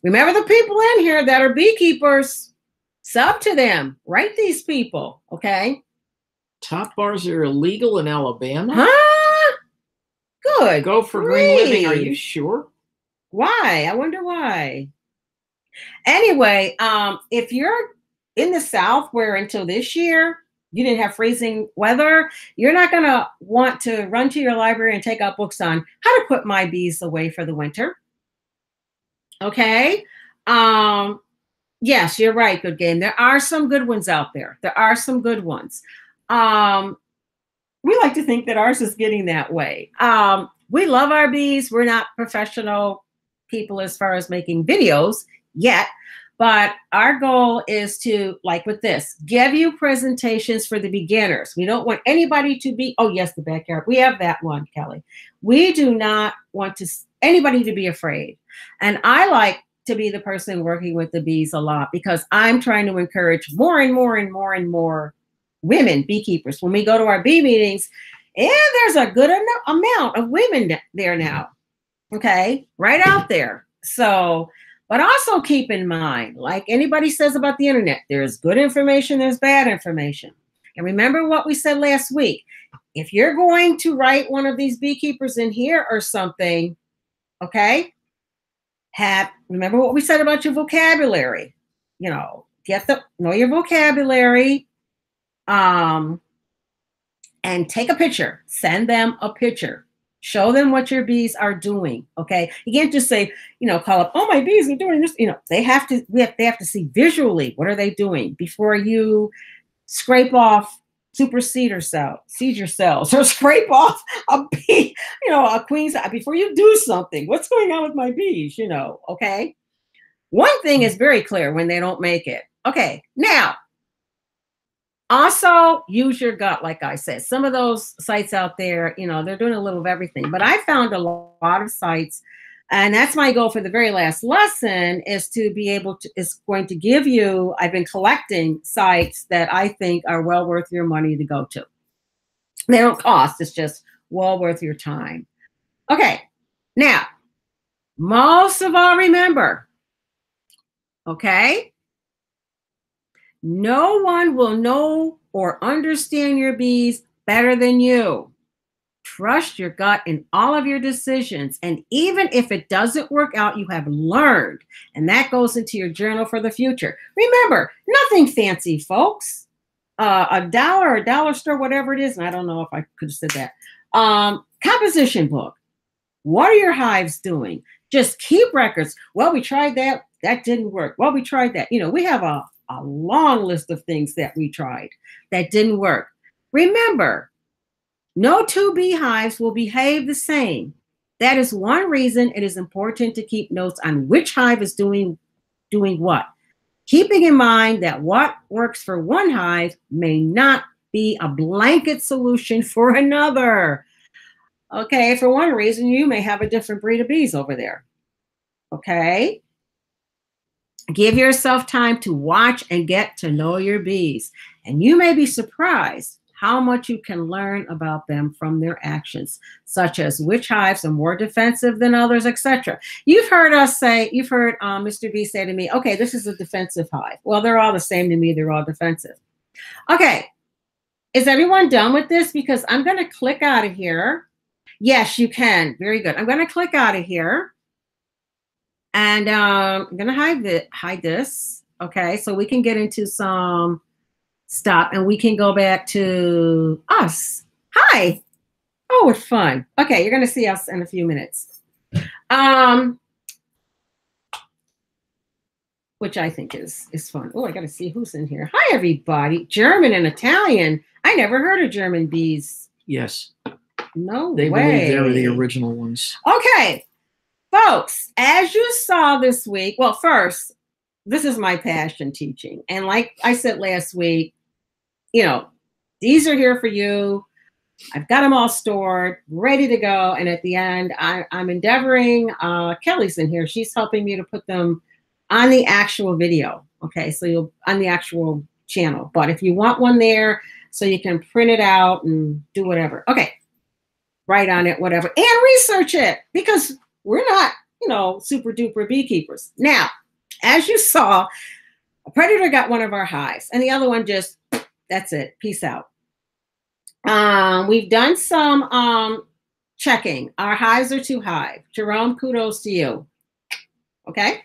S2: remember the people in here that are beekeepers. Sub to them. Write these people. Okay.
S1: top bars are illegal in Alabama.
S2: Huh? Good.
S1: Go for green living. Are you sure?
S2: Why? I wonder why. Anyway, um, if you're in the South where until this year you didn't have freezing weather, you're not going to want to run to your library and take out books on how to put my bees away for the winter. Okay. Um, yes, you're right. Good game. There are some good ones out there. There are some good ones. Um, we like to think that ours is getting that way. Um, we love our bees. We're not professional people as far as making videos yet, but our goal is to, like with this, give you presentations for the beginners. We don't want anybody to be, oh, yes, the backyard. We have that one, Kelly. We do not want to anybody to be afraid. And I like to be the person working with the bees a lot because I'm trying to encourage more and more and more and more women beekeepers. When we go to our bee meetings, and there's a good amount of women there now. Okay, right out there. So, but also keep in mind, like anybody says about the internet, there's good information, there's bad information. And remember what we said last week if you're going to write one of these beekeepers in here or something, okay, have remember what we said about your vocabulary. You know, get the know your vocabulary. Um, and take a picture. Send them a picture. Show them what your bees are doing. Okay. You can't just say, you know, call up, oh, my bees are doing this. You know, they have to, we have, they have to see visually what are they doing before you scrape off supersedure cell, seed your cells, or scrape off a bee, you know, a queen's before you do something. What's going on with my bees? You know, okay. One thing is very clear when they don't make it. Okay, now also use your gut, like I said. Some of those sites out there, you know, they're doing a little of everything. But I found a lot of sites, and that's my goal for the very last lesson is to be able to is going to give you. I've been collecting sites that I think are well worth your money to go to. They don't cost, it's just well worth your time. Okay, now most of all, remember, okay, no one will know or understand your bees better than you. Trust your gut in all of your decisions. And even if it doesn't work out, you have learned. And that goes into your journal for the future. Remember, nothing fancy, folks. Uh, a dollar, a dollar store, whatever it is. And I don't know if I could have said that. Um, composition book. What are your hives doing? Just keep records. Well, we tried that. That didn't work. Well, we tried that. You know, we have a a long list of things that we tried that didn't work. Remember, no two beehives will behave the same. That is one reason it is important to keep notes on which hive is doing, doing what. Keeping in mind that what works for one hive may not be a blanket solution for another. Okay, for one reason, you may have a different breed of bees over there. Okay, Give yourself time to watch and get to know your bees. And you may be surprised how much you can learn about them from their actions, such as which hives are more defensive than others, etc. You've heard us say, you've heard um, Mr. B say to me, okay, this is a defensive hive. Well, they're all the same to me. They're all defensive. Okay. Is everyone done with this? Because I'm going to click out of here. Yes, you can. Very good. I'm going to click out of here. And um, I'm gonna hide it, hide this. Okay, so we can get into some stuff and we can go back to us. Hi. Oh, what fun. Okay, you're gonna see us in a few minutes. Um, which I think is is fun. Oh, I gotta see who's in here. Hi, everybody. German and Italian. I never heard of German bees.
S1: Yes.
S2: No
S1: they
S2: way.
S1: they were the original ones.
S2: Okay, Folks, as you saw this week, well, first, this is my passion teaching. And like I said last week, you know, these are here for you. I've got them all stored, ready to go. And at the end, I, am endeavoring, uh, Kelly's in here. She's helping me to put them on the actual video. Okay, so you'll on the actual channel. But if you want one there, so you can print it out and do whatever. Okay, write on it, whatever, and research it because we're not, you know, super duper beekeepers. Now, as you saw, a predator got one of our hives, and the other one just, that's it, peace out. Um, we've done some um, checking. Our hives are too high. Jerome, kudos to you. Okay.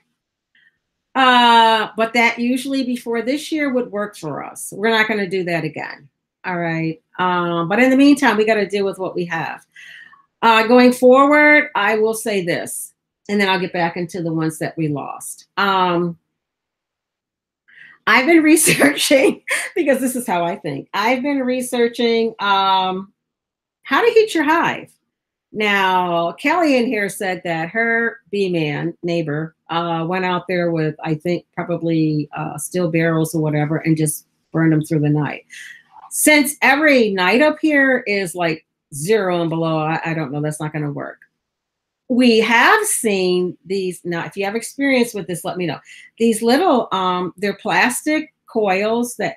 S2: Uh, but that usually before this year would work for us. We're not going to do that again. All right. Um, but in the meantime, we got to deal with what we have. Uh, going forward, I will say this, and then I'll get back into the ones that we lost. Um, I've been researching because this is how I think. I've been researching um, how to heat your hive. Now, Kelly in here said that her bee man neighbor uh, went out there with, I think, probably uh, steel barrels or whatever, and just burned them through the night. Since every night up here is like zero and below, I, I don't know, that's not going to work. We have seen these, now if you have experience with this, let me know. These little, um, they're plastic coils that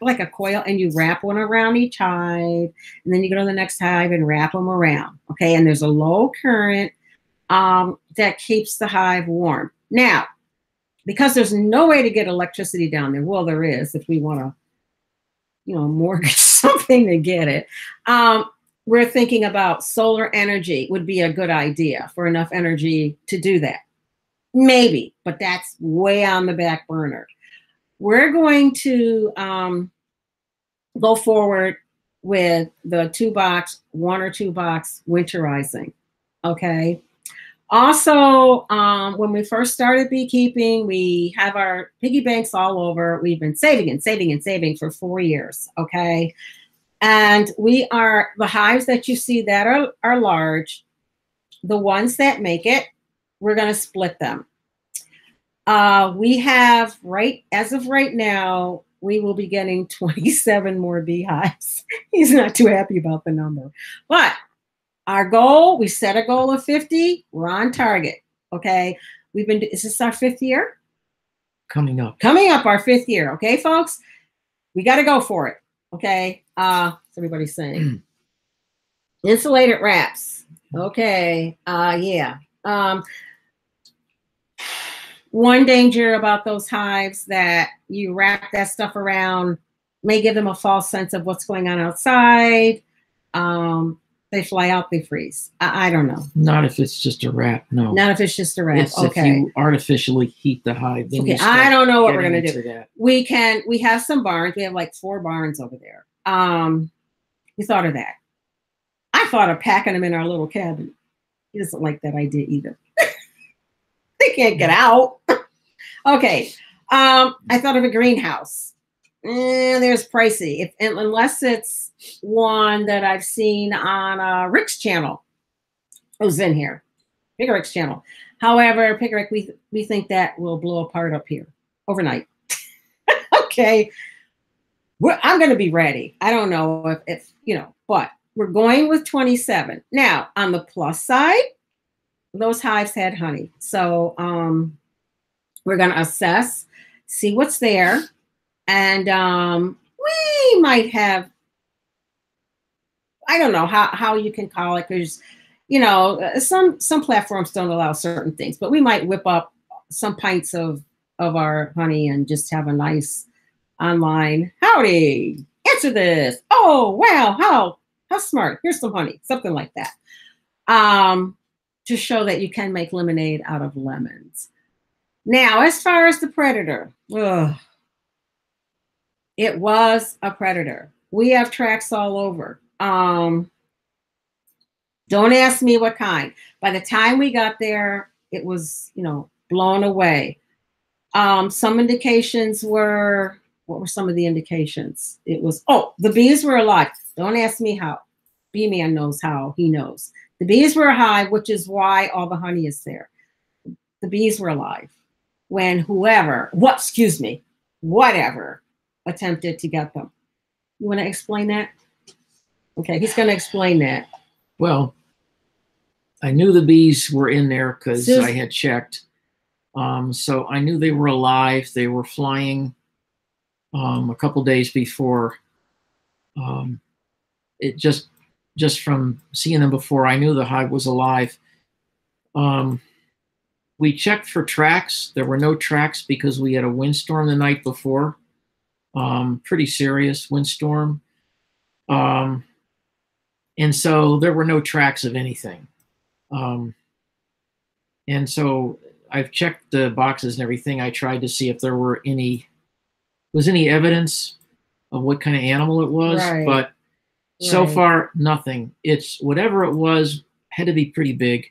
S2: like a coil and you wrap one around each hive and then you go to the next hive and wrap them around. Okay. And there's a low current um, that keeps the hive warm. Now, because there's no way to get electricity down there, well, there is if we want to, you know, mortgage something to get it. Um, we're thinking about solar energy would be a good idea for enough energy to do that. Maybe, but that's way on the back burner. We're going to um, go forward with the two box, one or two box winterizing. Okay. Also, um, when we first started beekeeping, we have our piggy banks all over. We've been saving and saving and saving for four years. Okay. And we are the hives that you see that are, are large, the ones that make it, we're going to split them. Uh, we have right as of right now, we will be getting 27 more beehives. He's not too happy about the number, but our goal, we set a goal of 50. We're on target. Okay. We've been, is this our fifth year?
S1: Coming up.
S2: Coming up our fifth year. Okay, folks? We got to go for it. Okay. Uh, everybody's saying. Insulated wraps. Okay. Uh, yeah. Um, one danger about those hives that you wrap that stuff around may give them a false sense of what's going on outside. Um, they fly out, they freeze. I, I, don't know.
S1: Not if it's just a wrap. No.
S2: Not if it's just a wrap.
S1: It's
S2: okay.
S1: if you artificially heat the hive.
S2: okay. I don't know what we're gonna do. That. We can. We have some barns. We have like four barns over there. Um, we thought of that. I thought of packing them in our little cabin. He doesn't like that idea either. they can't get out. okay. Um, I thought of a greenhouse. Eh, there's pricey. If unless it's one that I've seen on uh, Rick's channel. Who's in here? Big Rick's channel. However, Pickerick, we we think that will blow apart up here overnight. okay. We're, I'm going to be ready. I don't know if, if, you know, but we're going with 27. Now, on the plus side, those hives had honey. So um, we're going to assess, see what's there. And um, we might have, I don't know how, how you can call it, because, you know, some, some platforms don't allow certain things, but we might whip up some pints of, of our honey and just have a nice online. Howdy, answer this. Oh, wow, how, how smart. Here's some honey, something like that. Um, to show that you can make lemonade out of lemons. Now, as far as the predator, ugh, it was a predator. We have tracks all over. Um, don't ask me what kind. By the time we got there, it was, you know, blown away. Um, some indications were, what were some of the indications? It was, oh, the bees were alive. Don't ask me how. Bee man knows how. He knows. The bees were alive, which is why all the honey is there. The bees were alive when whoever, what, excuse me, whatever attempted to get them. You want to explain that? Okay, he's going to explain that.
S1: Well, I knew the bees were in there because I had checked. Um, so I knew they were alive. They were flying um, a couple days before. Um, it just just from seeing them before, I knew the hive was alive. Um, we checked for tracks. There were no tracks because we had a windstorm the night before. Um, pretty serious windstorm. Um, and so there were no tracks of anything. Um, and so I've checked the boxes and everything. I tried to see if there were any was any evidence of what kind of animal it was, right. but so right. far nothing. It's whatever it was had to be pretty big.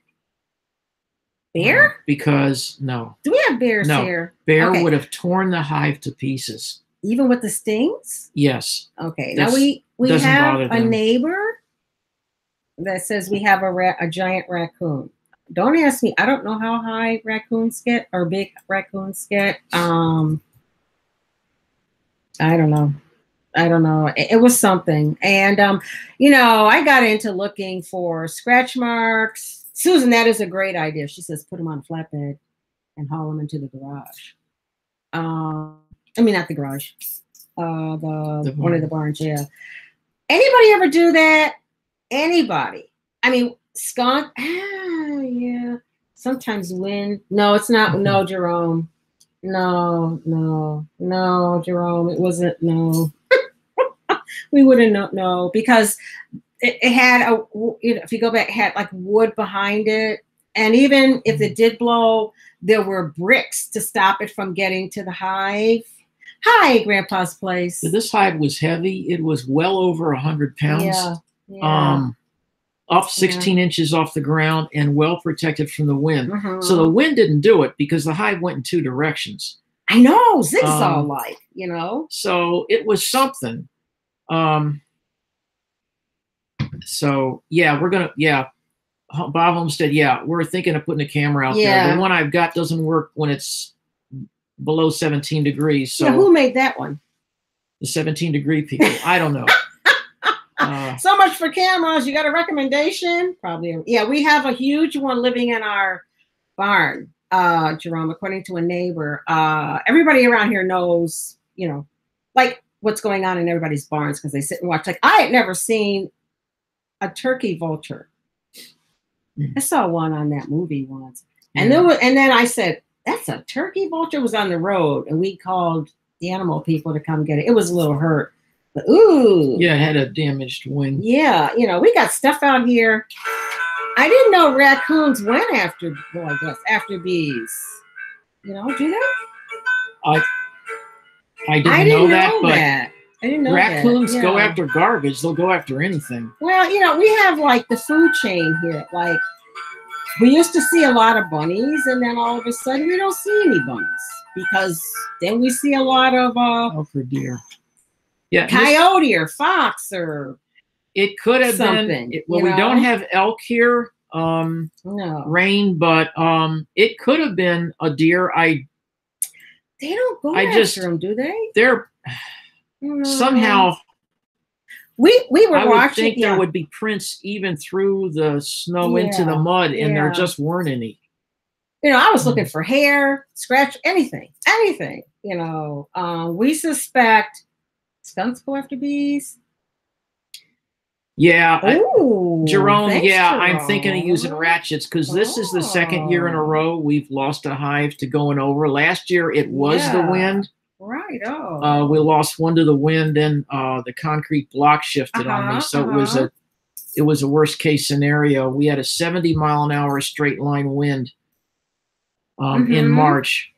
S2: Bear?
S1: Uh, because no.
S2: Do we have bears
S1: no.
S2: here?
S1: Bear okay. would have torn the hive to pieces.
S2: Even with the stings?
S1: Yes.
S2: Okay. Now we we have a neighbor that says we have a ra- a giant raccoon. Don't ask me. I don't know how high raccoons get or big raccoons get. Um I don't know. I don't know. It, it was something. And um, you know, I got into looking for scratch marks Susan, that is a great idea. She says put them on a flatbed and haul them into the garage. Um, I mean, not the garage, uh, the, the one of the barns. Yeah. Anybody ever do that? Anybody? I mean, skunk. Ah, yeah. Sometimes wind. No, it's not. No, Jerome. No, no, no, Jerome. It wasn't. No. we wouldn't know, know because it, it had a you know if you go back it had like wood behind it and even if it did blow there were bricks to stop it from getting to the hive hi grandpa's place
S1: This hive was heavy. It was well over 100 pounds.
S2: yeah, yeah.
S1: Um, up 16 inches off the ground and well protected from the wind.
S2: Mhm.
S1: So the wind didn't do it because the hive went in two directions.
S2: i know zigzag
S1: um,
S2: like you know
S1: So it was something. Um, so yeah, we're gonna yeah. Bob Homestead, yeah, we're thinking of putting a camera out there.
S2: Yeah.
S1: The one I've got doesn't work when it's below 17 degrees. So
S2: yeah, who made that one?
S1: The 17 degree people, I don't know. uh,
S2: so much for cameras. You got a recommendation? Probably. Yeah we have a huge one living in our barn uh jerome according to a neighbor. Uh everybody around here knows you know like what's going on in everybody's barns because they sit and watch. Like i had never seen a turkey vulture.
S1: Mhm.
S2: i saw one on that movie once. And then and then i said that's a turkey vulture was on the road and we called the animal people to come get it it was a little hurt but ooh
S1: yeah, it had a damaged wing.
S2: yeah, you know, we got stuff out here. I didn't know raccoons went after, well, I guess, after bees. You know, do they?
S1: I didn't,
S2: I
S1: know
S2: didn't
S1: that,
S2: know
S1: but
S2: that. I didn't know
S1: raccoons go after garbage. They'll go after anything.
S2: Well, you know, we have like the food chain here. Like, we used to see a lot of bunnies, and then all of a sudden we don't see any bunnies because then we see a lot of uh,
S1: Oh, for deer. Yeah, this-
S2: coyote or fox or
S1: it could have
S2: something,
S1: been. It, well,
S2: you
S1: we don't have elk here, um,
S2: no.
S1: rain, but um, it could have been a deer. I
S2: They don't go
S1: I
S2: after
S1: just-
S2: them, do they?
S1: there
S2: No.
S1: somehow
S2: We we were
S1: I would
S2: watching.
S1: think
S2: yeah.
S1: there would be prints even through the snow into the mud, and there just weren't any.
S2: you know, I was
S1: Mm.
S2: looking for hair, scratch, anything, anything. You know, um, we suspect skunks go after bees.
S1: Yeah, I- Jerome,
S2: thanks,
S1: yeah, I'm thinking of using ratchets because this is the second year in a
S2: Oh.
S1: row we've lost a hive to going over. Last year it was the wind.
S2: Right. Oh.
S1: Uh, we lost one to the wind, and uh, the concrete block shifted on
S2: Uh-huh,
S1: me, so it was
S2: uh-huh.
S1: a it was a worst case scenario. We had a 70 mile an hour straight line wind um, in
S2: Mhm.
S1: March.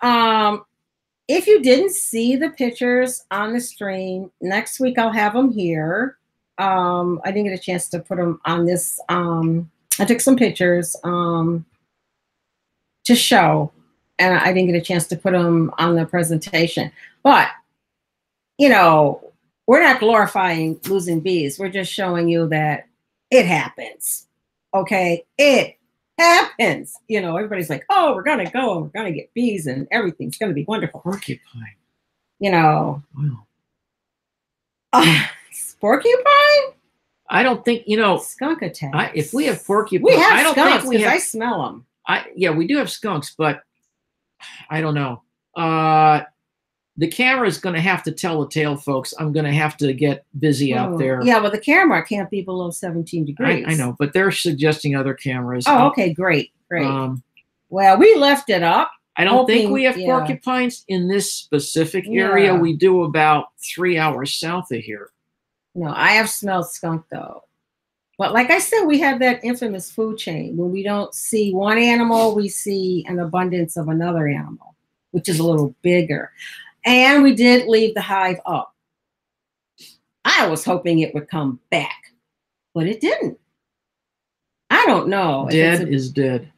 S2: Um, if you didn't see the pictures on the stream, next week I'll have them here. Um, I didn't get a chance to put them on this. Um, I took some pictures um, to show, and I didn't get a chance to put them on the presentation. But you know, we're not glorifying losing bees. We're just showing you that it happens. Okay, it happens. You know, everybody's like, "Oh, we're gonna go and we're gonna get bees and everything's gonna be wonderful."
S1: Porcupine.
S2: You know,
S1: Wow.
S2: uh, porcupine,
S1: I don't think you know.
S2: skunk attack.
S1: If we have porcupine,
S2: we have
S1: I don't
S2: skunks
S1: think we have
S2: I smell them.
S1: I yeah, we do have skunks, but I don't know. Uh the camera is going to have to tell the tale, folks. I'm going to have to get busy out there.
S2: Yeah, well, the camera can't be below 17 degrees.
S1: I know, but they're suggesting other cameras.
S2: Oh, okay, great, great.
S1: Um,
S2: well, we left it up.
S1: I don't think we have
S2: yeah.
S1: porcupines in this specific area.
S2: Yeah.
S1: We do about three hours south of here.
S2: No, I have smelled skunk though. But like I said, we have that infamous food chain. When we don't see one animal, we see an abundance of another animal, which is a little bigger. And we did leave the hive up. I was hoping it would come back, but it didn't. I don't know.
S1: Dead
S2: a-
S1: is dead.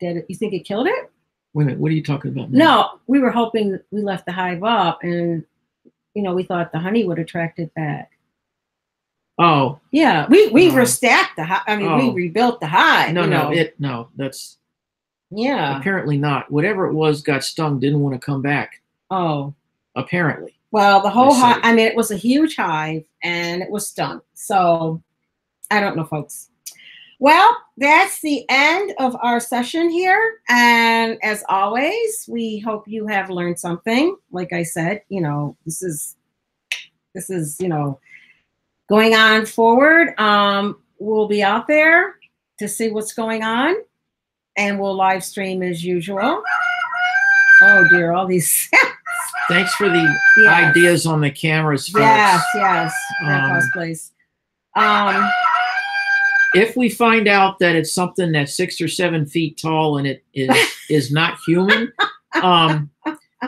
S2: dead. You think it killed it?
S1: Wait a minute, what are you talking about? now?
S2: No, we were hoping we left the hive up and, you know, we thought the honey would attract it back.
S1: Oh,
S2: Yeah, we we
S1: Oh.
S2: restacked the hive. I mean, we
S1: Oh.
S2: rebuilt the hive.
S1: no,
S2: you
S1: no,
S2: know.
S1: it no, that's
S2: yeah.
S1: apparently not. Whatever it was got stung, didn't want to come back.
S2: Oh,
S1: Apparently.
S2: well, the whole hive. I mean, it was a huge hive, and it was stung. So, I don't know, folks. Well, that's the end of our session here. And as always, we hope you have learned something. Like I said, you know, this is this is, you know, going on forward. Um, we'll be out there to see what's going on. And we'll live stream as usual. Oh dear, all these
S1: thanks for the
S2: Yes.
S1: ideas on the cameras, folks.
S2: Yes, yes.
S1: Um,
S2: place. Um,
S1: If we find out that it's something that's six or seven feet tall and it is is not human, um,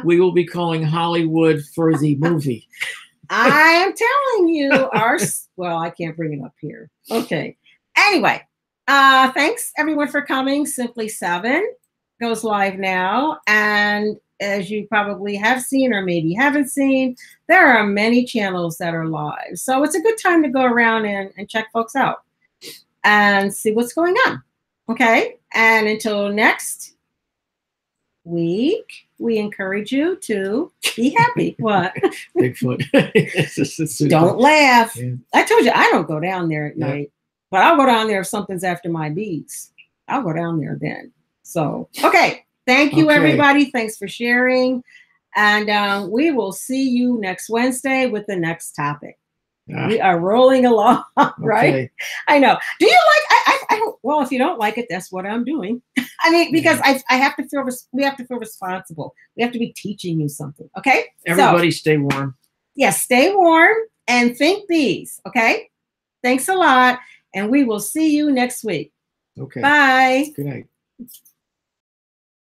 S1: we will be calling Hollywood for the movie.
S2: I am telling you, our well, I can't bring it up here. Okay. Anyway, uh, thanks everyone for coming. Simply Seven goes live now, and as you probably have seen or maybe haven't seen, there are many channels that are live. So it's a good time to go around and, and check folks out and see what's going on. Okay. And until next week, we encourage you to be happy. what?
S1: Bigfoot. It's just- it's.
S2: Don't laugh.
S1: Yeah.
S2: I told you I don't go down there at
S1: Yeah.
S2: night, but I'll go down there if something's after my beads. I'll go down there then. So, okay. Thank you,
S1: Okay.
S2: everybody. Thanks for sharing. And um, we will see you next Wednesday with the next topic.
S1: Ah,
S2: We are rolling along, right?
S1: okay.
S2: I know. Do you like? I, don't. Well, if you don't like it, that's what I'm doing. I mean, because I, I have to feel. We have to feel responsible. We have to be teaching you something. Okay. So-
S1: Everybody stay warm.
S2: yes, stay warm and think bees. Okay. Thanks a lot. And we will see you next week.
S1: Okay.
S2: Bye.
S1: Good night.